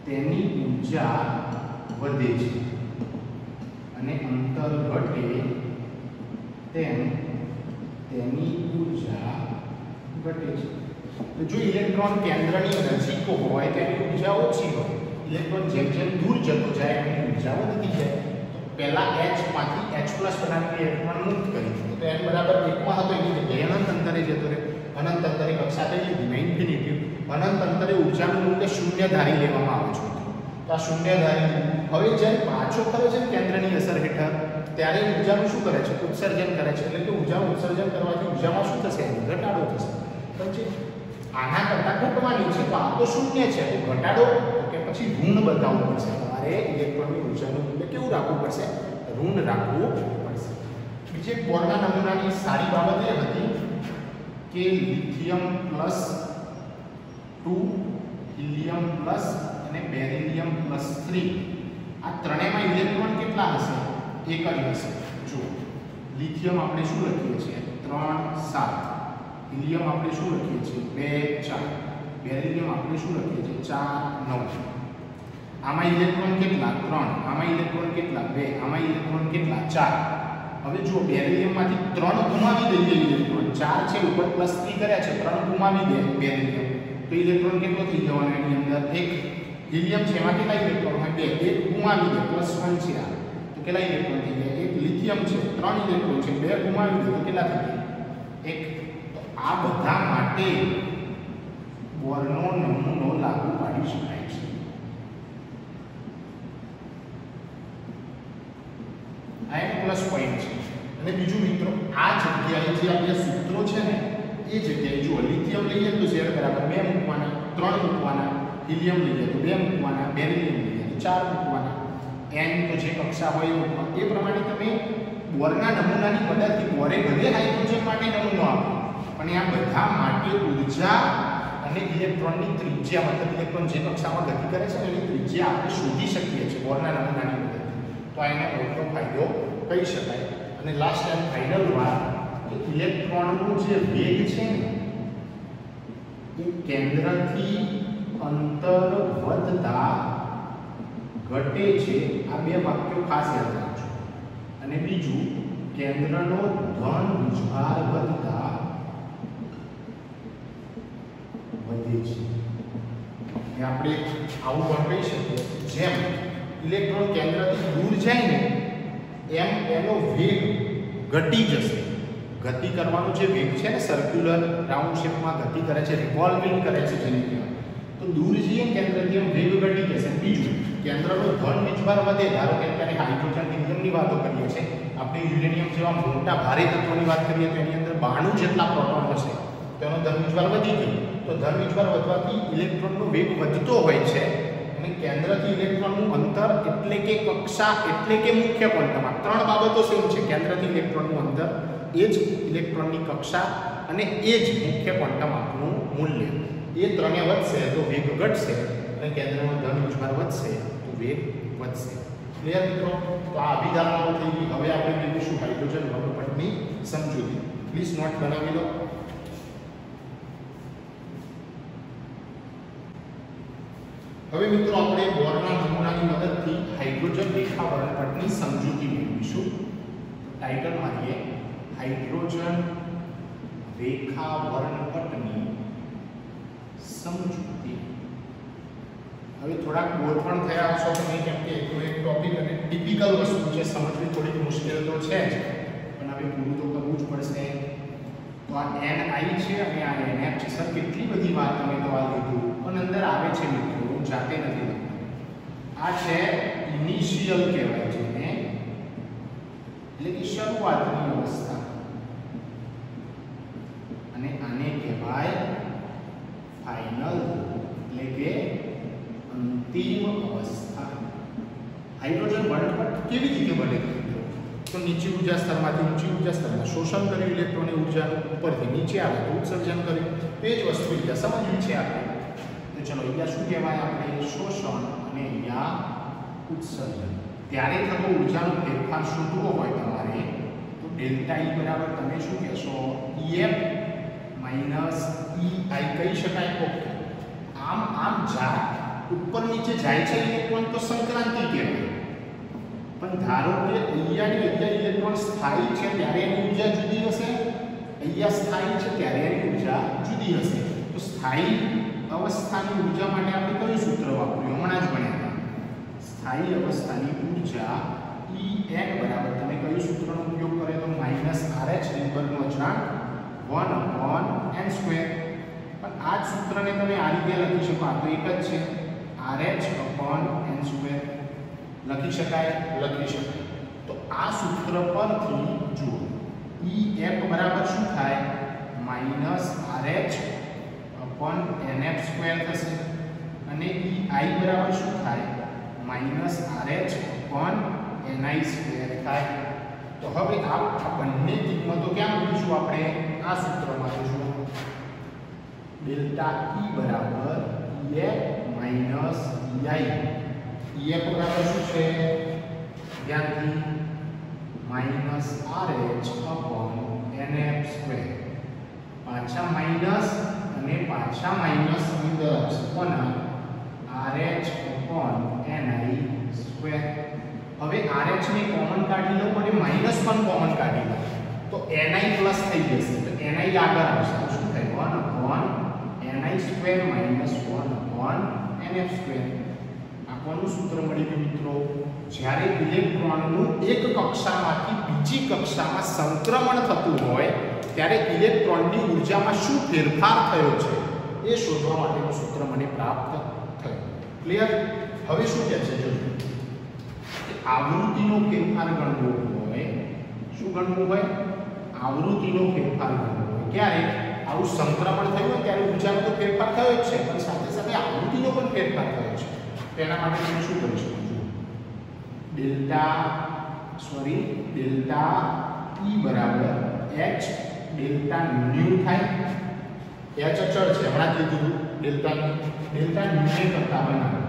તેની ઊર્જા વધે છે. અને અંતર ઘટે તેમ તેની ઊર્જા ઘટે છે. જો ઇલેક્ટ્રોન કેન્દ્રની નજીક હોય તેની ઊર્જા ઓછી હોય. ઇલેક્ટ્રોન જેમ જેમ દૂર જતો જાય, એની ઊર્જા વધતી જાય. પહેલા h માંથી h બનાવીને ઇલેક્ટ્રોન મુક્ત કરી દીધું તો n બરાબર એકમાં હતો, એની જગ્યાએ અનંત અંતરે જતો રહે અનંત અંતરે કક્ષા થઈ લીધી મેં ઇન્ફિનિટી અનંત અંતરે ઊર્જાનું મૂલ્ય શૂન્ય ધારી લેવામાં આવે છે. તો આ શૂન્ય ધારી હવે જ્યારે પાછો ફરે છે કેન્દ્રની અસર હેઠળ ત્યારે ઉર્જાનું શું કરે છે? ઉત્સર્જન કરે છે. એટલે કે ઊર્જા ઉત્સર્જન કરવાથી ઉર્જામાં શું થશે? ઘટાડો થશે. પછી આના કરતાં ઘટવાની છે, તો આ તો શૂન્ય છે. તો ઘટાડો કે પછી ઋણ બતાવવું પડશે. તમારે ઇલેક્ટ્રોનની ઉર્જાનું મૂલ્ય કેવું રાખવું પડશે? ઋણ રાખવું પડશે. બીજી એક બોર્ડના નમૂનાની સારી બાબત એ હતી કે lithium plus two, helium plus અને બેરિલિયમ પ્લસ થ્રી. આ ત્રણેયમાં ઇલેક્ટ્રોન કેટલા હશે? એક જ હશે. જો લિથિયમ આપણે શું લખીએ છીએ? ત્રણ સાત. હિલિયમ આપણે શું લખીએ છીએ? બે ચાર. બેરિલિયમ આપણે શું લખીએ છીએ? ચાર, નવ. આમાં ઇલેક્ટ્રોન કેટલા? ત્રણ. આમાં ઇલેક્ટ્રોન કેટલા? બે. આમાં ઇલેક્ટ્રોન કેટલા? ચાર. હવે જો બેરિલિયમમાંથી ત્રણ ગુમાવી દઈએ ઇલેક્ટ્રોન. ચાર છે, ઉપર પ્લસ થ્રી કર્યા છે, ત્રણ ગુમાવી દે બેરિલિયમ. તો ઇલેક્ટ્રોન કેટલો થઈ જવાનો? એની અંદર એક. હિલિયમ છે, એમાં કેટલા ઇલેક્ટ્રોન હોય? બે. એક ગુમાવી દે. પ્લસ વન છે આ. કેટલા ઇલેક્ટ્રોન થઈ ગયા એક લિથિયમ છે, ત્રણ ઇલેક્ટ્રોન છે, બે ગુમાવી દીધું કેટલા થઈ ગયા એક આ બધા માટે બોરનો નમૂનો લાગુ પાડી શકાય છે. આ એક પ્લસ પોઈન્ટ છે. અને બીજું મિત્રો, આ જગ્યાએ જે આપણે સૂત્રો છે ને, એ જગ્યાએ જો લિથિયમ લઈએ તો ઝેડ બરાબર બે મૂકવાના, ત્રણ મૂકવાના, હિલિયમ લઈએ તો બે મૂકવાના, બેરિલિયમ લઈએ તો ચાર મૂકવાના. એન તો જે કક્ષા હોય એ પ્રમાણે તમે બોરના નમૂનાની મદદથી બોરે ભલે હાઇડ્રોજન માટે નમૂનો આપ્યો પણ આ બધા માટે ઊર્જા અને ઇલેક્ટ્રોનની ત્રિજ્યા, મતલબ ઇલેક્ટ્રોન જે કક્ષામાં ગતિ કરે છે એની ત્રિજ્યા આપણે શોધી શકીએ છીએ બોરના નમૂનાની મદદથી. તો આ એનો મોટો ફાયદો કહી શકાય. અને લાસ્ટ એન્ડ ફાઇનલ વાત, કે ઇલેક્ટ્રોનનો જે વેગ છે એ કેન્દ્રથી અંતર વધતા ઘટે છે, આ બે વાક્યો ખાસ યાદ રાખજો. અને બીજું, કેન્દ્રનો ધન વિજભાર વધતા વધે છે. એ આપણે આવું પણ કહી શકીએ. જેમ ઇલેક્ટ્રોન કેન્દ્રથી દૂર જાય ને, એમ એનો વેગ ઘટી જશે. ગતિ કરવાનો જે વેગ છે ને સર્ક્યુલર રાઉન્ડ શેપમાં ગતિ કરે છે રિવોલ્વિંગ કરે છે જેને કહેવાય. તો દૂર જઈએ કેન્દ્રથી એમ વેગ ઘટી જશે. બીજું કેન્દ્રનો ધન વિજભાર વધે ધારો કે અત્યારે હાઇડ્રોજન હિલિયમની વાતો કરીએ છીએ, આપણે યુરેનિયમ જેવા મોટા ભારે તત્વોની વાત કરીએ તો એની અંદર બાણું જેટલા પ્રોટોન હશે તેનો ધન વિજભાર વધી ગયો. તો ધન વિજભાર વધવાથી ઇલેક્ટ્રોનનો વેગ વધતો હોય છે, અને કેન્દ્રથી ઇલેક્ટ્રોનનું અંતર એટલે કે કક્ષા એટલે કે મુખ્ય ક્વોન્ટમ ત્રણ બાબતો સેમ છે, કેન્દ્રથી ઇલેક્ટ્રોનનું અંતર, એ જ ઇલેક્ટ્રોનની કક્ષા અને એ જ મુખ્ય ક્વોન્ટમ આપનું મૂલ્ય. એ ત્રણે વધશે, તો વેગ ઘટશે અને કેન્દ્રનો ધન વિજભાર વધશે. વેગ વધશે ક્લિયર મિત્રો? તો આ અભિધારણાઓ થઈ ગઈ. હવે આપણે મેળવીશું હાઇડ્રોજન વર્ણપટની સમજૂતી. પ્લીઝ નોટ બનાવી લો. હવે મિત્રો આપણે બોરના નમૂનાની મદદથી હાઇડ્રોજન રેખા વર્ણપટની સમજૂતી મેળવીશું. ટાઇટલ મારીએ. હાઇડ્રોજન રેખા વર્ણપટની સમજૂતી. હવે થોડાક બોર પણ થયા હશો તમે કેમ કે તો એક ટોપિક અને ટિપિકલ વસ્તુ છે, સમજવી થોડીક મુશ્કેલ તો છે જ. પણ હવે પૂરું તો કરવું જ પડશે. તો આ એન આઈ છે અને આ એન એફ છે. સર, કેટલી બધી વાત તમે તો આ લીધું? પણ અંદર આવે છે મિત્રો, હું જાતે નથી આ છે ઇનિશિયલ કહેવાય છે ને એટલે કે શરૂઆતની અવસ્થા. અને આને કહેવાય ફાઇનલ એટલે કે અંતિમ અવસ્થા હાઇડ્રોજન વર્ણપટ કેવી રીતે બને? તો નીચી ઊર્જા સ્તરમાંથી ઊંચી ઊર્જા સ્તરમાં શોષણ કર્યું ઇલેક્ટ્રોનિક ઉર્જાનું ઉપરથી નીચે આવે તો ઉત્સર્જન કર્યું તે જ વસ્તુ અહીંયા સમજવી છે આપણે. તો ચલો અહીંયા શું કહેવાય આપણે? શોષણ અને અહીંયા ઉત્સર્જન. ત્યારે થતો ઉર્જાનો ફેરફાર શોધવો હોય તમારે, તો ડેલ્ટા ઈ બરાબર તમે શું કહેશો? ઈએફ માઇનસ ઈ આઈ કહી શકાય. ઓકે આમ આમ જાય ઉપર નીચે જાય છે ઇલેક્ટ્રોન તો સંક્રાંતિ કહેવાય. પણ ધારો કે અહીંયાની અહીંયા ઇલેક્ટ્રોન સ્થાયી છે ત્યારે એની ઊર્જા જુદી હશે? અહીંયા સ્થાયી છે ત્યારે એની ઊર્જા જુદી હશે. તો સ્થાયી અવસ્થાની ઊર્જા માટે આપણે કયું સૂત્ર વાપર્યું હમણાં જ ભણ્યા સ્થાયી અવસ્થાની ઊર્જા E n બરાબર. તમે કયું સૂત્રનો ઉપયોગ કરે તો માઇનસ રિવર્ગનો અચળાંક વન અપોન એન સ્ક્વેર. પણ આ જ સૂત્રને તમે આ રીતે લખી શકો. આ તો એક જ છે. આર upon n સ્ક્વેર લખી શકાય લખી શકાય. તો આ સૂત્ર પરથી જુઓ. એફ બરાબર શું થાય? Minus R H nf square થશે. અને EI બરાબર શું થાય? Minus R H ni square થાય. તો હવે આ બંને કિંમતો ક્યાં મૂકીશું આપણે? આ સૂત્રમાં જોશું ડેલ્ટા ઈ બરાબર ઈએફ માઇનસ ઈઆઈ ઈએફ બરાબર શું છે ધ્યાનથી minus R H upon N F square પાછા માઇનસ અને પાછા માઇનસ અંદર આવશે કોના R H upon N I square હવે આર એચ ને કોમન કાઢી લો, અને માઇનસ પણ કોમન કાઢી લો. તો એન આઈ પ્લસ થઈ જશે. તો એન આઈ આગળ આવશે. તો શું થાય? One upon N I square minus one upon N F square. આપવાનું સૂત્ર મળી ગયું મિત્રો, જ્યારે ઇલેક્ટ્રોનનું એક કક્ષામાંથી બીજી કક્ષામાં સંક્રમણ થતું હોય, ત્યારે ઇલેક્ટ્રોનની ઉર્જામાં શું ફેરફાર થયો છે? એ શોધવા માટેનું સૂત્ર મને પ્રાપ્ત થયું. ક્લિયર હવે શું કહે છે? જો આવૃત્તિનો ફેરફાર ગણવો હોય, શું ગણવું હોય? આવૃત્તિનો ફેરફાર ગણવો હોય. ક્યારે? આવું સંક્રમણ થયું ત્યારે ઊર્જાનો તો ફેરફાર થયો જ છે. પણ સાથે સાથે આવૃત્તિનો પણ ફેરફાર થયો છે. તો એના માટે તમે શું કરી શકો છો? ડેલ્ટા, સોરી, ડેલ્ટા ઈ બરાબર એચ ડેલ્ટા ન્યુ થાય. એચ અચળ છે. હમણાં કીધું ડેલ્ટા ડેલ્ટા ન્યુ કરતા બનાવે.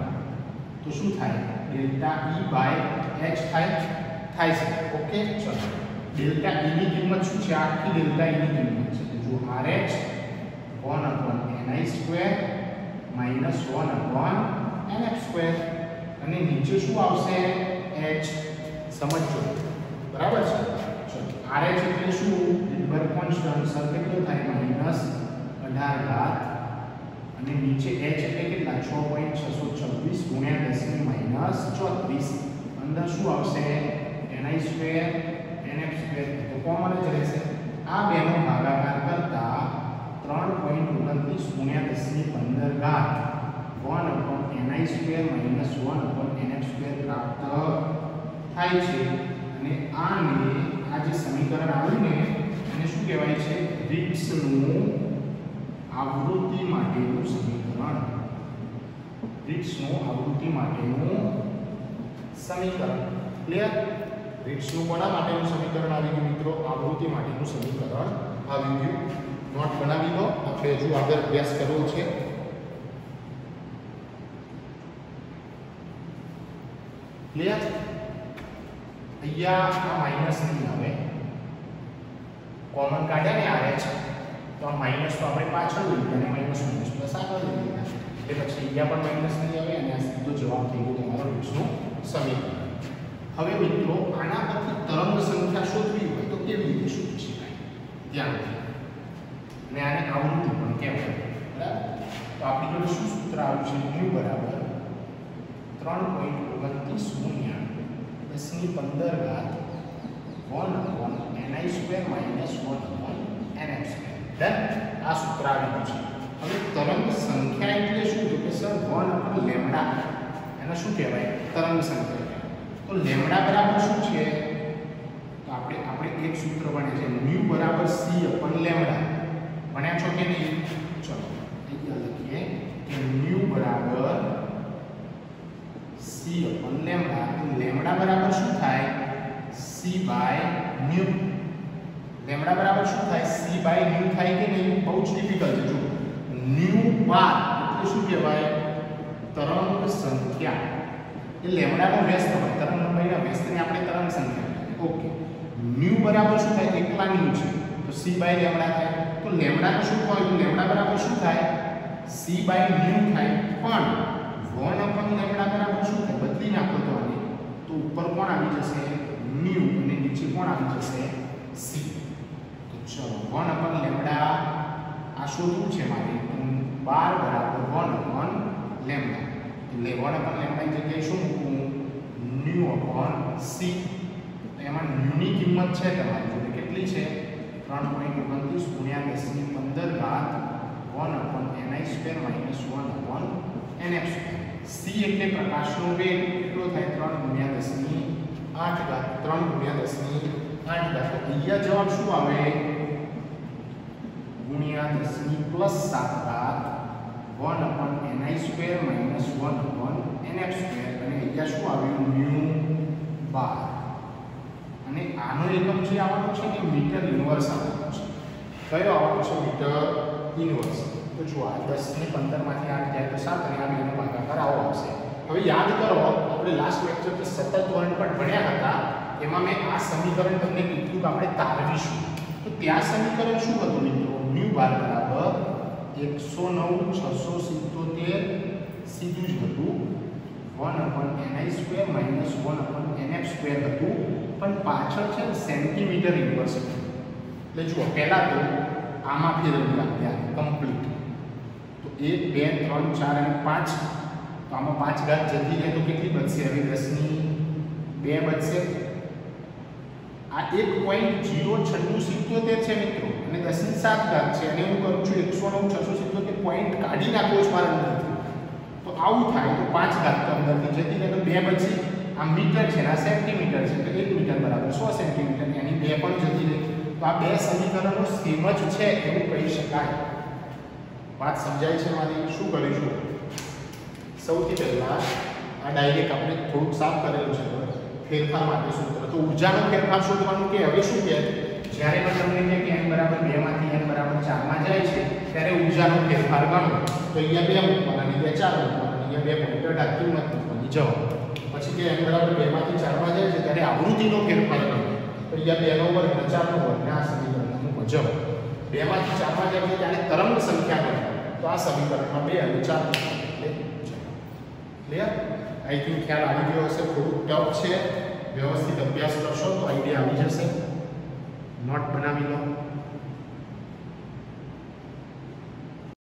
તો શું થાય? ડેલ્ટા ઈ બાય એચ થાય. થાય છે. ઓકે, ચલો. ડેલ્ટા ઈની કિંમત શું છે? આખી ડેલ્ટા ઈની કિંમત છે. તો જો RH 1 upon ni square minus 1 upon NF square અને નીચે શું આવશે? એચ સમજો બરાબર છે? ચલો એચ એટલે શું? લિબર કોન્સ્ટન્ટ સર કેટલો થાય? માઇનસ અઢાર ઘાત. અને નીચે એચ એટલે કેટલા? 6.626 ગુણ્યા 10 ની માઇનસ 34 અંદર શું આવશે? એનઆઈ સ્ક્વેર nf સ્ક્વેર તો કોમન જ રહેશે. આ બેનો ભાગાકાર કરતા 3.29 ગુણ્યા 10 ની 15 ઘાત 1 upon ni square minus 1 upon nf square પ્રાપ્ત થાય છે. અને આને આ જે સમીકરણ આવ્યું ને, એને શું કહેવાય છે? રિટ્સનું આવૃત્તિ માટેનું સમીકરણ. રિટ્સનું આવૃત્તિ માટેનું સમીકરણ. ક્લિયર રિટ્સનું કોના માટેનું સમીકરણ આવી ગયું મિત્રો. આવૃત્તિ માટેનું સમીકરણ આવી ગયું. નોટ બનાવી દો. આપણે હજુ આગળ અભ્યાસ કરવો છે. ક્લિયર? અહીંયા આ માઇનસ નહીં આવે કોમન કાઢ્યા ને આવે છે. તો આ માઇનસ તો આપણે પાછળ લઈ અને માઇનસ માઇનસ પ્લસ આગળ લઈ ગયા એટલે પછી અહીંયા પણ માઇનસ નહીં આવે અને આ સીધો જવાબ થઈ ગયો તમારો રીટ્સનું સમીકરણ. હવે મિત્રો, આના પરથી તરંગ સંખ્યા શોધવી હોય તો કેવી રીતે શોધી શકાય? ધ્યાન અને આને આવૃત્તિ પણ કહેવાય. બરાબર? તો આપણી જોડે શું સૂત્ર આવ્યું છે? ન્યુ બરાબર ત્રણ પોઈન્ટ ઓગણત્રીસ શૂન્ય દસની પંદર ઘાત one upon NI square minus one upon NF square. Done? આ સૂત્ર આવી છે. હવે તરંગ સંખ્યા એટલે શું? તો કે સર, વન અપોન લેમડા. એને શું કહેવાય? તરંગ સંખ્યા. તો લેમડા બરાબર શું છે? તો આપણે આપણે એક સૂત્ર બને છે ન્યુ બરાબર સી અપન લેમડા. ભણ્યા છો કે નહીં? ચલો, અહીંયા લખીએ કે ન્યુ બરાબર સી અપન લેમડા. તો લેમડા બરાબર શું થાય? સી બાય ન્યુ લેમડા બરાબર શું થાય? સી બાય ન્યુ થાય કે નહીં? બહુ જ ડિફિકલ્ટ છે. જો ન્યુ બાર, એટલે શું કહેવાય? તરંગ સંખ્યા. એ લેમડાનો વ્યસ્ત હોય તરંગ લંબાઈના વ્યસ્તને આપણે તરંગ સંખ્યા. ઓકે ન્યુ બરાબર શું થાય? એકલા ન્યુ છે. તો સી બાય લેમડા થાય. તો લેમડાનું શું હોય? તો લેમડા બરાબર શું થાય? સી બાય ન્યુ થાય. પણ વન અપન લેમડા બરાબર શું થાય? બદલી નાખો તો આને. તો ઉપર કોણ આવી જશે? ન્યુ. અને નીચે કોણ આવી જશે? સી તો ચલો, વન અપન લેમડા આ શોધવું છે મારે? બાર બરાબર વન અપન લેમડા. એટલે વન અપન જગ્યાએ શું મૂકવું? ન્યુ અપોન સી એમાં ન્યૂની કિંમત છે તમારી. જોડે કેટલી છે? ત્રણ પોઈન્ટ ઓગણત્રીસ ગુણ્યા દસની પંદર ઘાત one upon NI square minus one upon NF square C એટલે પ્રકાશનો વેગ. કેટલો થાય? ત્રણ ગુણ્યા દસની આઠ ઘાત. ત્રણ ગુણ્યા દસની આઠ ઘાત. અહીંયા જવાબ શું આવે? ગુણ્યા દસની પ્લસ સાત ઘાત. One upon NI square minus one upon NF square અને અહીંયા શું આવ્યું? Nu bar. અને આનો એકમ જે આવવાનો છે એ મીટર ઇન્વર્સ આવવાનો છે. કયો આવવાનો છે? મીટર ઇન્વર્સ તો જુઓ, આ દસ ને પંદરમાંથી આઠ જાય તો સાત અને આ બેનો ભાગાકાર આવો આવશે. હવે યાદ કરો, આપણે લાસ્ટ લેક્ચર જે સતત વર્ણપટ ભણ્યા હતા. એમાં મેં આ સમીકરણ તમને કીધું કે આપણે તારવીશું. તો ત્યાં સમીકરણ શું હતું મિત્રો? Nu bar. એકસો નવ, છસો સિત્તોતેર સીધું જ હતું. One upon NI square minus one upon NF square હતું. પણ પાછળ છે સેન્ટીમીટર ઇન્વર્સ એટલે જુઓ, પહેલાં તો આમાં ફેરવું લાગ્યા કમ્પ્લીટ તો એક, બે, ત્રણ, ચાર અને પાંચ. તો આમાં પાંચ ઘાત જતી રહે તો કેટલી બચશે? હવે દસની બે બચશે. આ એક પોઈન્ટ જીરો છન્નું સિત્તોતેર છે મિત્રો. અને દસની સાત ઘાત છે. અને હું કરું છું એકસો નવ છસો સિત્તોતેર પોઈન્ટ કાઢી નાખો છો મારા અંદરથી. તો આવું થાય તો પાંચ ઘાત તો અંદરથી જતી રહે. તો બે પછી આ મીટર છે આ સેન્ટીમીટર છે. તો એક મીટર બરાબર સો સેન્ટીમીટર એની બે પણ જતી રહે. તો આ બે સમીકરણો સેમ જ છે એવું કહી શકાય. વાત સમજાય છે મારી? શું કરીશું? સૌથી પહેલા આ ડાયરેક્ટ આપણે થોડુંક સાફ કરેલું છે. ફેરફાર માટે સૂત્ર તો ઉર્જાનો ફેરફાર શોધવાનું કે હવે શું કહે જ્યારે પણ તમને કે n બરાબર 2 માંથી n બરાબર 4 માં જાય છે, ત્યારે ઉર્જાનો ફેરફાર ગણો. તો અહીંયા બે મૂકવાના અને બે ચાર મૂકવાના અહીંયા બે પોઈન્ટ અઢાર કિંમત મૂકવાની. જવાબ પછી કે n બરાબર 2 માંથી 4 માં જાય છે, ત્યારે આવૃત્તિનો ફેરફાર ગણો. તો અહીંયા બે નો વર્ગ અને ચાર નો વર્ગ. ને આ સમીકરણ મૂકો. જવાબ બે માંથી ચારમાં જાય છે, ત્યારે તરંગ સંખ્યા ગણો. તો આ સમીકરણમાં બે અને ચાર ક્લિયર આઈ થિંક ખ્યાલ આવી ગયો હશે, થોડુંક ટફ છે. વ્યવસ્થિત અભ્યાસ કરશો તો આઈડિયા આવી જશે. નોટ બનાવી લો.